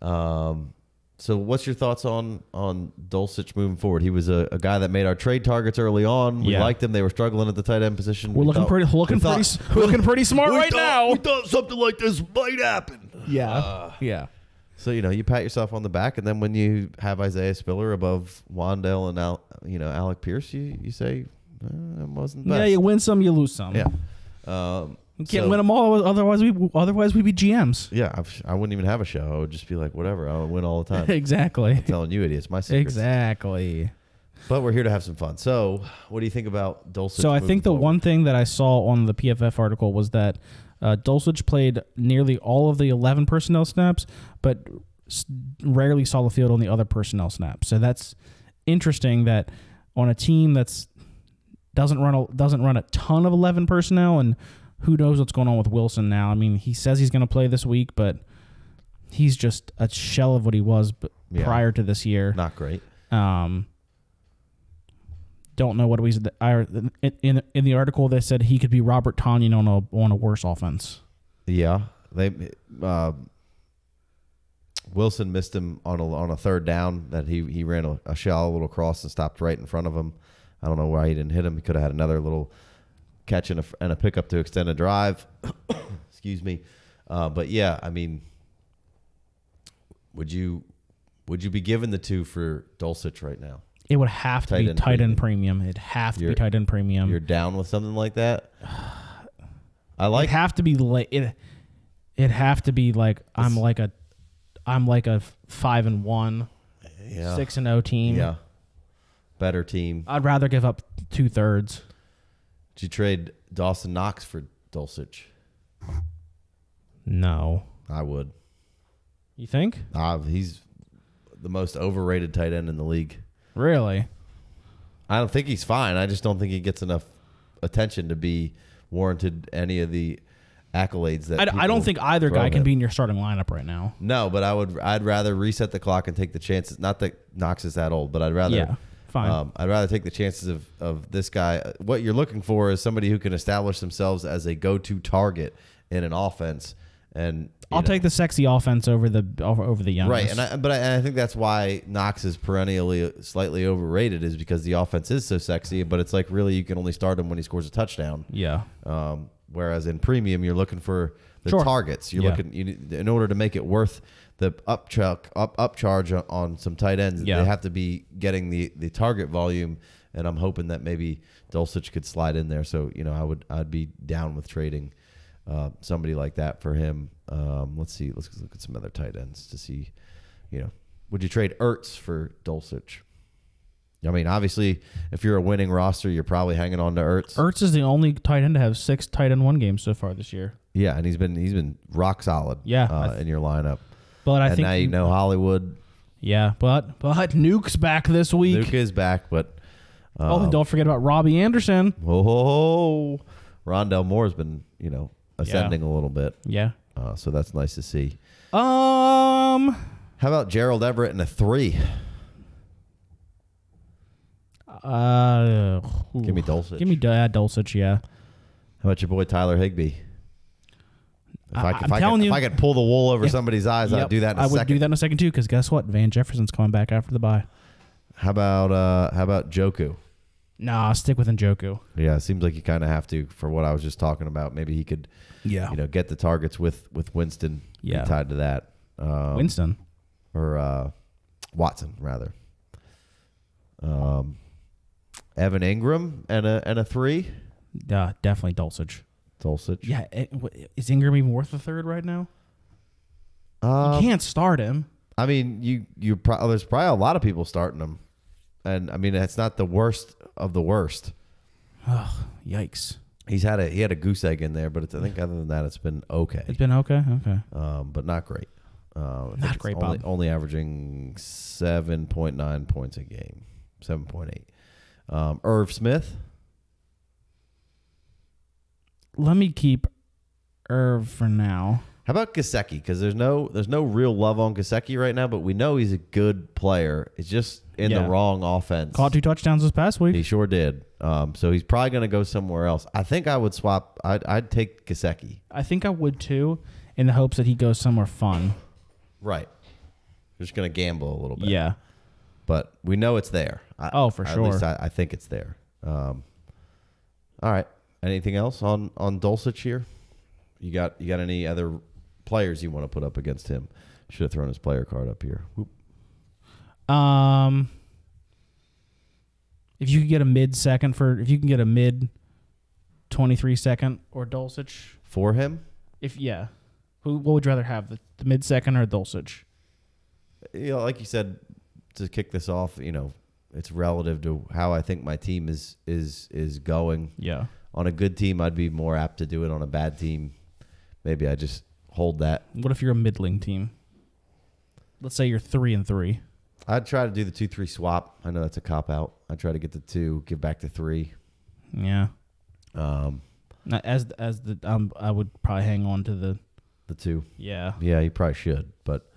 A: Um, so what's your thoughts on on Dulcich moving forward? He was a, a guy that made our trade targets early on. We
B: Yeah.
A: liked him. They were struggling at the tight end position.
B: We're
A: We
B: looking
A: thought-
B: pretty looking
A: we
B: pretty
A: thought-
B: looking pretty smart right
A: thought-
B: now.
A: We thought something like this might happen.
B: Yeah. yeah.
A: So you know, you pat yourself on the back, and then when you have Isaiah Spiller above Wan'Dale and Al, you know Alec Pierce, you you say eh, it wasn't. Best.
B: Yeah, you win some, you lose some.
A: Yeah. Um,
B: We can't
A: So-
B: win them all. Otherwise, we otherwise we'd be GMs.
A: Yeah, I've, I wouldn't even have a show. I would just be like, whatever. I'll win all the time. <laughs>
B: exactly.
A: telling you idiots my secrets.
B: Exactly.
A: But we're here to have some fun. So, what do you think about Dulcich?
B: So I think the
A: forward?
B: one thing that I saw on the PFF article was that uh, Dulcich played nearly all of the 11 personnel snaps, but s- rarely saw the field on the other personnel snaps. So that's interesting that on a team that's doesn't run a, doesn't run a ton of 11 personnel, and who knows what's going on with Wilson now. I mean, he says he's going to play this week, but he's just a shell of what he was
A: Yeah.
B: prior to this year.
A: not great.
B: Um, don't know what I- in in in the article. They said he could be Robert Tonyan on a on a worse offense.
A: Yeah, they uh, Wilson missed him on a on a third down that he he ran a, a shallow little cross and stopped right in front of him. I don't know why he didn't hit him. He could have had another little catch and a, and a pickup to extend a drive. <coughs> Excuse me, uh, but yeah, I mean, would you would you be given the two for Dulcich right now?
B: It would have to
A: Tight
B: be
A: end
B: tight end premium. It'd have to
A: You're-
B: be tight end premium.
A: You're down with something like that. I like.
B: It'd
A: like
B: have to be like it. It'd have to be like I'm like a, I'm like a five and one,
A: yeah,
B: six and O team.
A: yeah, better team.
B: I'd rather give up two thirds.
A: Did you trade Dawson Knox for Dulcich?
B: No,
A: I would.
B: you think?
A: Uh, he's the most overrated tight end in the league.
B: Really?
A: I don't think he's fine. I just don't think he gets enough attention to be warranted any of the accolades that
B: I, I don't think either guy
A: at
B: can
A: him.
B: be in your starting lineup right now.
A: No, but I would. I'd rather reset the clock and take the chances. Not that Knox is that old, but I'd rather.
B: Yeah, fine.
A: Um, I'd rather take the chances of of this guy. What you're looking for is somebody who can establish themselves as a go-to target in an offense. And
B: I'll
A: know,
B: take the sexy offense over the over, over the young.
A: Right, and I, but I, and I think that's why Knox is perennially slightly overrated is because the offense is so sexy. But it's like really you can only start him when he scores a touchdown.
B: yeah,
A: Um, whereas in premium, you're looking for the
B: Sure.
A: targets. You're
B: Yeah.
A: looking you, in order to make it worth the up upcharge on- on some tight ends.
B: Yeah.
A: They have to be getting the the target volume, and I'm hoping that maybe Dulcich could slide in there. So you know, I would I'd be down with trading uh, somebody like that for him. Um, let's see. Let's look at some other tight ends to see. You know, would you trade Ertz for Dulcich? I mean, obviously, if you're a winning roster, you're probably hanging on to Ertz.
B: Ertz is the only tight end to have six tight end one games so far this year.
A: Yeah, and he's been he's been rock solid.
B: Yeah,
A: uh, in your lineup.
B: But I
A: and
B: think
A: now you know Hollywood.
B: yeah, but but Nuke's back this week.
A: Luke is back, but
B: oh, and don't forget about Robbie Anderson.
A: ho, Rondale Moore's been you know ascending a little bit,
B: Yeah.
A: uh, so that's nice to see.
B: Um.
A: How about Gerald Everett in a three?
B: Uh.
A: Give me. Dulcich.
B: Give me uh, Dulcich. Yeah.
A: How about your boy Tyler Higbee? If
B: I-
A: I, if, I
B: telling
A: could,
B: you-
A: if I could pull the wool over
B: Yep.
A: somebody's eyes,
B: Yep.
A: I'd do that in a
B: I would
A: second.
B: do that in a second too, because guess what? Van Jefferson's coming back after the bye.
A: How about uh, how about Njoku?
B: Nah, I'll stick with Njoku.
A: Yeah, it seems like you kind of have to for what I was just talking about. Maybe he could,
B: Yeah.
A: you know, get the targets with with Winston.
B: Yeah.
A: tied to that. Um,
B: Winston.
A: or uh, Watson rather. Um, Evan Engram and a and a three.
B: Yeah, definitely Dulcich.
A: Dulcich.
B: Yeah, it, is Engram even worth a third right now?
A: Um,
B: you can't start him.
A: I mean, you you pro- there's probably a lot of people starting him, and I mean it's not the worst of the worst.
B: Ugh, yikes.
A: He's had a he had a goose egg in there, but it's, I think other than that, it's been okay,
B: It's been okay. Okay.
A: um, but not great. Uh,
B: Not great,
A: Only,
B: Bob.
A: only averaging seven point nine points a game, seven point eight. Um, Irv Smith.
B: Let me keep Irv for now.
A: How about Gesicki? Because there's no there's no real love on Gesicki right now, but we know he's a good player. It's just in
B: Yeah.
A: the wrong offense.
B: Caught two touchdowns this past week.
A: He sure did. Um, so he's probably going to go somewhere else. I think I would swap. I'd, I'd take Gesicki.
B: I think I would too, in the hopes that he goes somewhere fun.
A: Right. We're Just going to gamble a little bit.
B: Yeah.
A: But we know it's there. I,
B: Oh, for
A: At
B: sure.
A: least I, I think it's there. Um, all right. Anything else on on Dulcich here? You got you got any other players you want to put up against him? Should have thrown his player card up here. Whoop.
B: Um, if you could get a mid second for, if you can get a mid twenty three second or Dulcich
A: for him.
B: If yeah, who what would you rather have the, the mid second or Dulcich?
A: You know, like you said, to kick this off, you know, it's relative to how I think my team is is is going.
B: Yeah.
A: On a good team, I'd be more apt to do it. On a bad team, maybe I just hold that.
B: What if you're a middling team? Let's say you're three and three.
A: I'd try to do the two three swap. I know that's a cop out. I try to get the two, give back the three.
B: Yeah.
A: Um,
B: Not As as the um, I would probably hang on to the
A: the two.
B: yeah.
A: Yeah, you probably should. But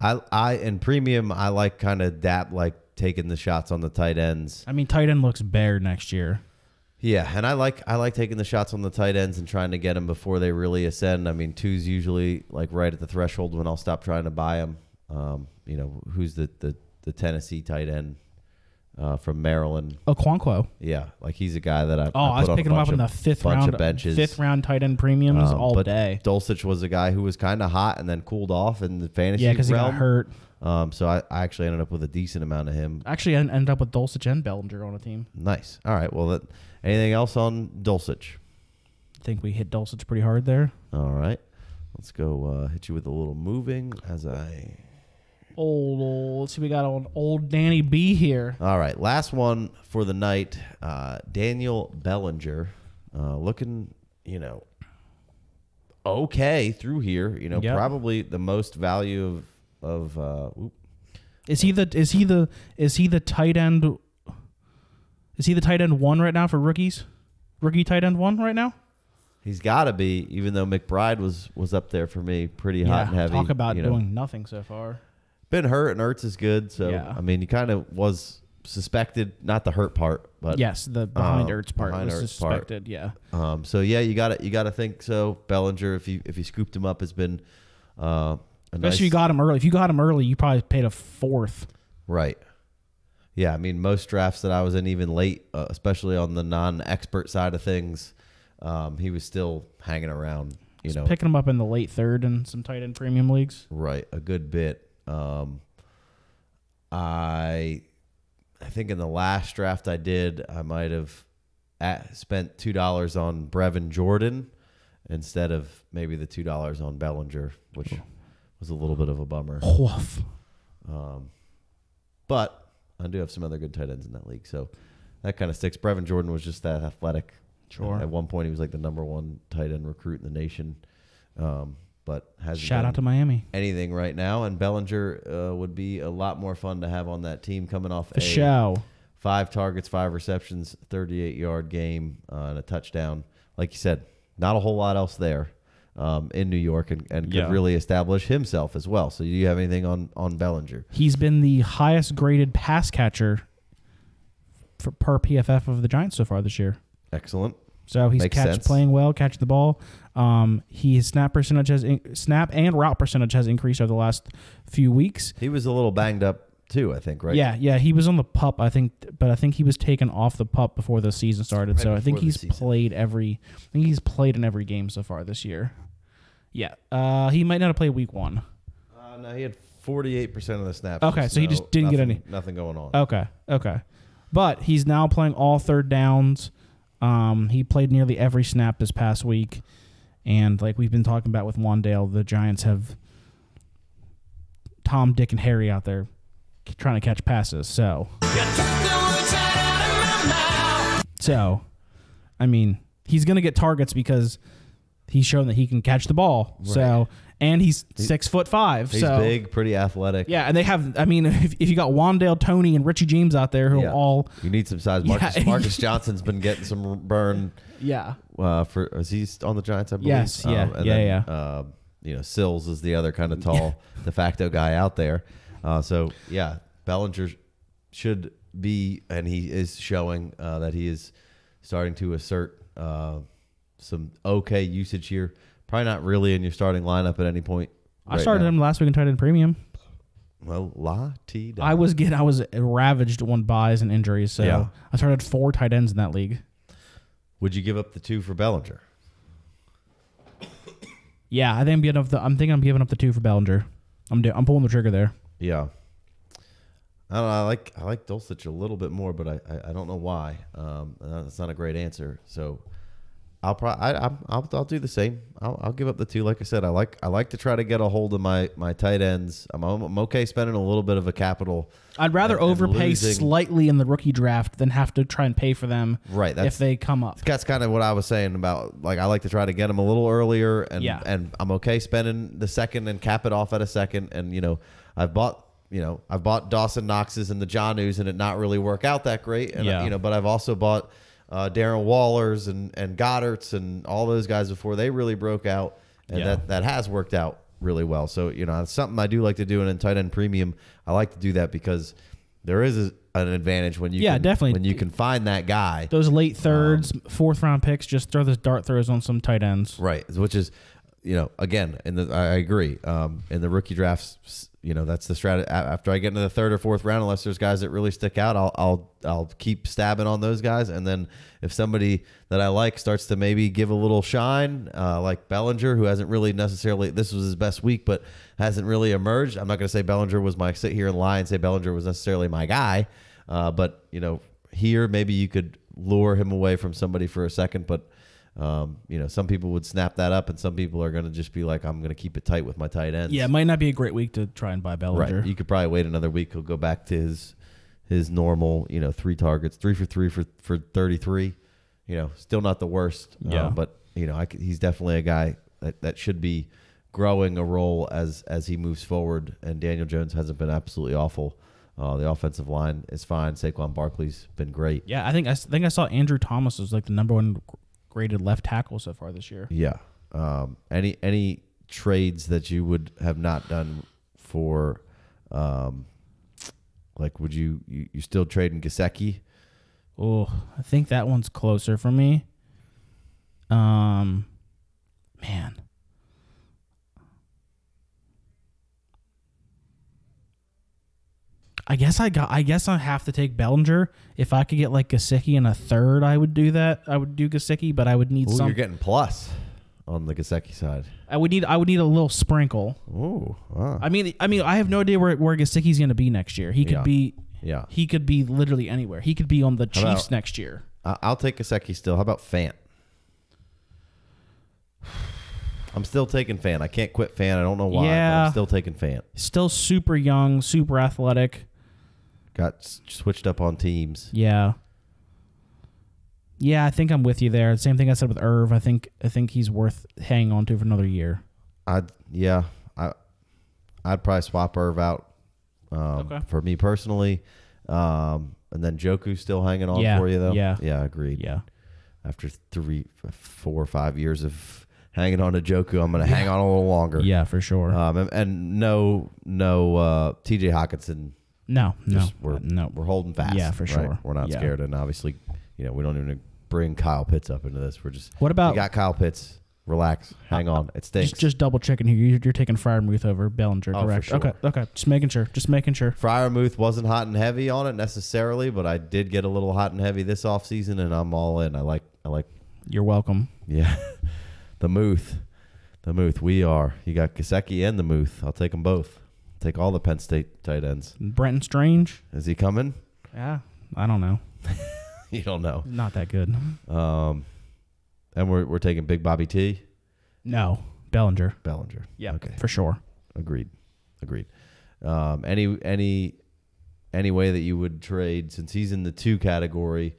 A: I I in premium I like kind of dap like taking the shots on the tight ends.
B: I mean, tight end looks bare next year.
A: Yeah, and I like I like taking the shots on the tight ends and trying to get them before they really ascend. I mean, two's usually like right at the threshold when I'll stop trying to buy them. Um, you know, who's the the, the Tennessee tight end uh, from Maryland?
B: Okonkwo.
A: Yeah, like he's a guy that I
B: Oh,
A: I,
B: I, was
A: put on a
B: picking him up
A: bunch
B: in the fifth round,
A: of benches.
B: fifth round tight end premiums
A: Um,
B: all
A: but
B: day.
A: Dulcich was a guy who was kind of hot and then cooled off in the fantasy
B: Yeah, because he got hurt.
A: Um, so I, I actually ended up with a decent amount of him.
B: Actually, I ended up with Dulcich and Bellinger on a team.
A: Nice. All right. Well, that, anything else on Dulcich?
B: I think we hit Dulcich pretty hard there.
A: All right. Let's go uh, hit you with a little moving as I.
B: Old, old let's see, we got on old Danny B here.
A: All right. Last one for the night. Uh, Daniel Bellinger, uh, looking, you know, okay through here. You know,
B: Yep.
A: probably the most value of of. Uh, oop,
B: Is he the is he the is he the tight end? Is he the tight end one right now for rookies? Rookie tight end one right now.
A: he's got to be, even though McBride was was up there for me, pretty hot and heavy.
B: talk about
A: you know.
B: doing nothing so far.
A: been hurt and Ertz is good. So
B: Yeah.
A: I mean, he kind of was suspected, not the hurt part, but
B: yes, the behind
A: um,
B: Ertz part
A: behind
B: was
A: Ertz part.
B: suspected. Yeah,
A: Um, so yeah, you got to you got to think so. Bellinger, if you if you scooped him up, has been uh, a nice
B: especially if you got him early. If you got him early, you probably paid a fourth.
A: right. Yeah, I mean most drafts that I was in, even late, uh, especially on the non-expert side of things, um, he was still hanging around. You know,
B: Picking him up in the late third in some tight end premium leagues.
A: Right, a good bit. Um, I, I think in the last draft I did, I might have at, spent two dollars on Brevin Jordan instead of maybe the two dollars on Bellinger, which was a little bit of a bummer.
B: Woof.
A: But I do have some other good tight ends in that league, so that kind of sticks. Brevin Jordan was just that athletic.
B: Sure.
A: At one point, he was like the number one tight end recruit in the nation. Um, but has
B: Shout out to Miami.
A: anything right now, and Bellinger uh, would be a lot more fun to have on that team coming off a
B: show.
A: five targets, five receptions, 38 yard game, uh, and a touchdown. Like you said, not a whole lot else there um, in New York, and, and could
B: Yeah.
A: really establish himself as well. So, do you have anything on on Bellinger?
B: He's been the highest graded pass catcher for per PFF of the Giants so far this year.
A: Excellent.
B: So he's
A: Makes
B: catch
A: sense.
B: playing well, catch the ball. Um, his snap percentage has in, snap and route percentage has increased over the last few weeks.
A: He was a little banged up too, I think, right?
B: Yeah, yeah, he was on the pup, I think, but I think he was taken off the pup before the season started.
A: Right
B: so I think he's
A: season.
B: played every. I think he's played in every game so far this year. Yeah, uh, he might not have played week one.
A: Uh, no, he had 48 percent of the snaps.
B: Okay, so he just didn't get
A: nothing-
B: any-
A: Nothing going on.
B: Okay, okay, but he's now playing all third downs. Um, he played nearly every snap this past week, and like we've been talking about with Wan'Dale, the Giants have Tom, Dick, and Harry out there trying to catch passes. So, so, I mean, he's gonna get targets because he's shown that he can catch the ball. So, and he's six foot five.
A: He's
B: so
A: big, pretty athletic.
B: yeah, and they have. I mean, <laughs> if, if you got Wan'Dale, Toney, and Richie James out there who
A: Yeah.
B: all
A: You need some size. <laughs> Marcus,
B: Yeah.
A: Marcus Johnson's been getting some burn. <laughs>
B: yeah,
A: Uh, for is he on the Giants? I believe.
B: Yes, yeah,
A: and
B: yeah,
A: then,
B: yeah.
A: Uh, you know, Sills is the other kind of tall de facto guy out there. Uh, so yeah, Bellinger should be, and he is showing uh, that he is starting to assert uh, some okay usage here. Probably not really in your starting lineup at any point.
B: I
A: right
B: started
A: now.
B: him last week in tight end premium.
A: Well, la t.
B: I was getting, I was ravaged on buys and injuries, so
A: Yeah.
B: I started four tight ends in that league.
A: Would you give up the two for Bellinger?
B: Yeah, I think I'm giving up the. I'm thinking I'm giving up the two for Bellinger. I'm do, I'm pulling the trigger there.
A: Yeah. I don't know. I like I like Dulcich a little bit more, but I, I, I don't know why. Um, that's not a great answer. So I'll probably I, I'm- I'll I'll do the same. I'll, I'll give up the two. Like I said, I like I like to try to get a hold of my my tight ends. I'm I'm okay spending a little bit of a capital.
B: I'd rather
A: and- and
B: overpay
A: losing-
B: slightly in the rookie draft than have to try and pay for them
A: Right, that's-
B: if they come up.
A: That's kind of what I was saying about like I like to try to get them a little earlier, and
B: Yeah.
A: and I'm okay spending the second and cap it off at a second. And you know, I've bought you know I've bought Dawson Knox's and the Jonnus, and it not really work out that great. And
B: Yeah.
A: you know, but I've also bought uh, Darren Wallers and and Goedert's and all those guys before they really broke out, and
B: Yeah.
A: that that has worked out really well. So you know, it's something I do like to do, in tight end premium, I like to do that because there is a, an advantage when you
B: Yeah,
A: can,
B: definitely.
A: when you can find that guy.
B: Those late thirds,
A: Um,
B: fourth round picks, just throw those dart throws on some tight ends.
A: Right, which is, you know, again, in the I agree. Um, in the rookie drafts, you know, that's the strategy. After I get into the third or fourth round, unless there's guys that really stick out, I'll I'll I'll keep stabbing on those guys, and then if somebody that I like starts to maybe give a little shine, uh, like Bellinger, who hasn't really necessarily this was his best week, but hasn't really emerged. I'm not going to say Bellinger was my sit here and lie and say Bellinger was necessarily my guy, uh, but you know, here maybe you could lure him away from somebody for a second, but. Um, you know, some people would snap that up, and some people are going to just be like, "I'm going to keep it tight with my tight ends."
B: Yeah, it might not be a great week to try and buy Bellinger.
A: right. You could probably wait another week. He'll go back to his his normal, you know, three targets, three for three for for 33. You know, still not the worst. uh,
B: Yeah.
A: but you know, I c he's definitely a guy that, that should be growing a role as as he moves forward. And Daniel Jones hasn't been absolutely awful. Uh, the offensive line is fine. Saquon Barkley's been great.
B: Yeah, I think I think I saw Andrew Thomas was like the number one graded left tackle so far this year.
A: Yeah. Um, any any trades that you would have not done for, um, like, would you you, you still trading Gesicki?
B: Oh, I think that one's closer for me. Um, man, I guess I got. I guess I have to take Bellinger. If I could get like Gesicki in a third, I would do that. I would do Gesicki, but I would need
A: Ooh,
B: some.
A: you're getting plus on the Gesicki side.
B: I would need. I would need a little sprinkle.
A: Ooh, wow.
B: I mean, I mean, I have no idea where where Gesicki's going to be next year. He could
A: Yeah.
B: be.
A: yeah.
B: He could be literally anywhere. He could be on the Chiefs
A: about-
B: next year.
A: I'll take Gesicki still. How about Fant? I'm still taking Fant. I can't quit Fant. I don't know why. but
B: Yeah.
A: I'm still taking Fant.
B: Still super young, super athletic.
A: Got switched up on teams.
B: Yeah. Yeah, I think I'm with you there. Same thing I said with Irv. I think I think he's worth hanging on to for another year.
A: I'd yeah, I I'd probably swap Irv out um,
B: Okay.
A: for me personally, um, and then Njoku's still hanging on
B: Yeah,
A: for you though.
B: yeah.
A: yeah, agreed.
B: Yeah.
A: After three, four or five years of hanging on to Njoku, I'm going to hang on a little longer.
B: Yeah, for sure.
A: Um, and, and no, no, uh, T.J. Hockenson.
B: No, no,
A: we're
B: no.
A: we're holding fast.
B: Yeah, for
A: right?
B: sure.
A: We're not
B: Yeah.
A: scared, and obviously, you know, we don't even bring Kyle Pitts up into this. We're just
B: What about-
A: we got Kyle Pitts? Relax, hang on. It stinks.
B: Just, just double checking here. You're, you're taking Freiermuth over Bellinger,
A: Oh,
B: correct?
A: sure.
B: Okay, okay. Just making sure. Just making sure.
A: Freiermuth wasn't hot and heavy on it necessarily, but I did get a little hot and heavy this offseason, and I'm all in. I like, I like,
B: You're welcome.
A: yeah, <laughs> the Muth, the Muth. We are. You got Gesicki and the Muth. I'll take them both. Take all the Penn State tight ends.
B: Brenton Strange.
A: Is he coming?
B: Yeah, I don't know. <laughs>
A: You don't know.
B: Not that good.
A: Um, and we're we're taking Big Bobby T,
B: No, Bellinger.
A: Bellinger.
B: Yeah,
A: Okay.
B: for sure.
A: Agreed. Agreed. Um, any any any way that you would trade since he's in the two category,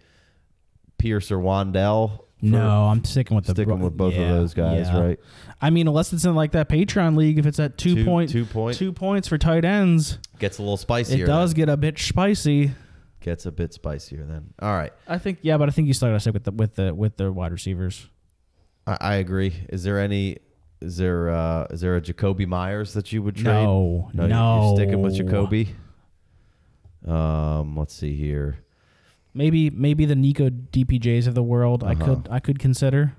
A: Pierce or Wan'Dale? For-
B: No, I'm sticking with the
A: sticking with both of those guys,
B: yeah.
A: right?
B: I mean, unless it's in like that Patreon league, if it's at two,
A: Two-
B: point
A: two point-
B: two points for tight ends,
A: Gets a little spicier.
B: it does
A: then.
B: get a bit spicy.
A: Gets a bit spicier then. All right.
B: I think yeah, but I think you still got to stick with the with the with the wide receivers.
A: I, I agree. Is there any? Is there uh, is there a Jakobi Meyers that you would trade?
B: No,
A: no,
B: no.
A: You're sticking with Jakobi. Um, let's see here.
B: Maybe maybe the Nico DPJs of the world. I
A: Uh-huh.
B: could I could consider.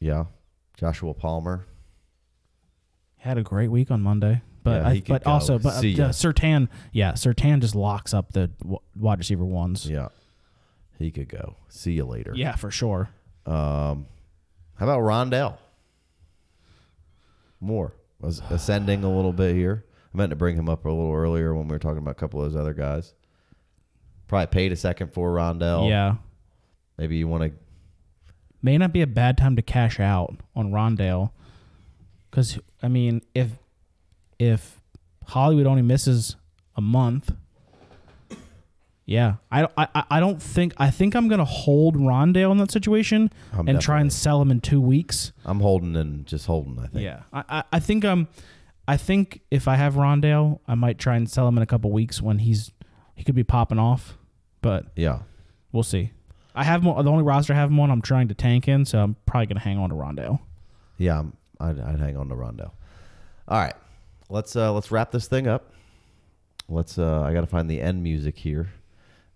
A: Yeah, Joshua Palmer.
B: Had a great week on Monday, but
A: Yeah,
B: I, but
A: go.
B: also but uh, uh, Sertan, yeah, Sertan just locks up the w- wide receiver ones.
A: Yeah, he could go. See you later.
B: Yeah, for sure.
A: Um, how about Rondale? Moore was ascending a little bit here. I meant to bring him up a little earlier when we were talking about a couple of those other guys. Probably paid a second for Rondale.
B: Yeah,
A: Maybe you want to
B: may not be a bad time to cash out on Rondale. Because I mean, if if Hollywood only misses a month, yeah, I, I I don't think I think I'm gonna hold Rondale in that situation
A: I'm
B: and try and sell him in two weeks.
A: I'm holding and just holding. I think.
B: Yeah, I, I, I think um, I think if I have Rondale, I might try and sell him in a couple weeks when he's he could be popping off, but
A: Yeah.
B: we'll see. I have him, the only roster I have him on. I'm trying to tank in, so I'm probably gonna hang on to Rondale.
A: Yeah, I'm, I'd, I'd hang on to Rondo. All right, let's uh, let's wrap this thing up. Let's. Uh, I got to find the end music here.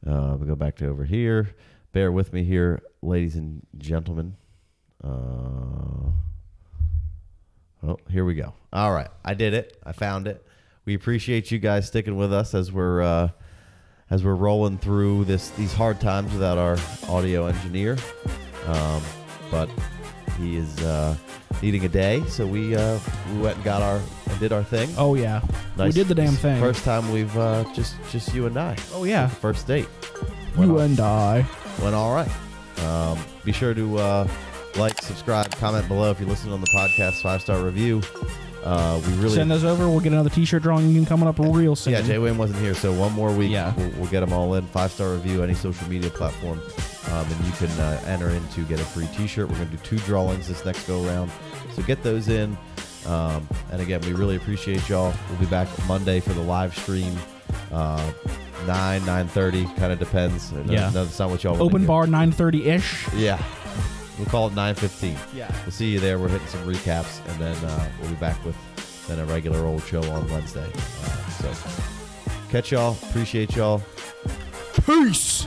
A: Uh, we go back to over here. Bear with me here, ladies and gentlemen. Uh, oh, here we go. All right, I did it. I found it. We appreciate you guys sticking with us as we're uh, as we're rolling through this these hard times without our audio engineer. Um, but he is uh, needing a day, so we uh, we went and got our and did our thing.
B: Oh yeah,
A: Nice.
B: we did the damn thing.
A: First time we've uh, just just you and I.
B: Oh, yeah.
A: First date. Went,
B: you
A: all-
B: and I.
A: went all right. Um, be sure to uh, like, subscribe, comment below if you're listening on the podcast. Five star review. Uh, we really
B: Send those over. We'll get another T-shirt drawing coming up real soon.
A: Yeah, Jay Wayne wasn't here, so one more week.
B: Yeah.
A: We'll, we'll get them all in. Five star review, any social media platform, um, and you can uh, enter in to get a free T-shirt. We're going to do two drawings this next go around, so get those in. Um, and again, we really appreciate y'all. We'll be back Monday for the live stream, uh, nine nine thirty, kind of depends.
B: Yeah.
A: that's not what y'all
B: Open bar 9:30 ish.
A: Yeah, we'll call it nine fifteen.
B: Yeah.
A: We'll see you there. We're hitting some recaps, and then uh, we'll be back with then a regular old show on Wednesday. Uh, so catch y'all. Appreciate y'all.
B: Peace.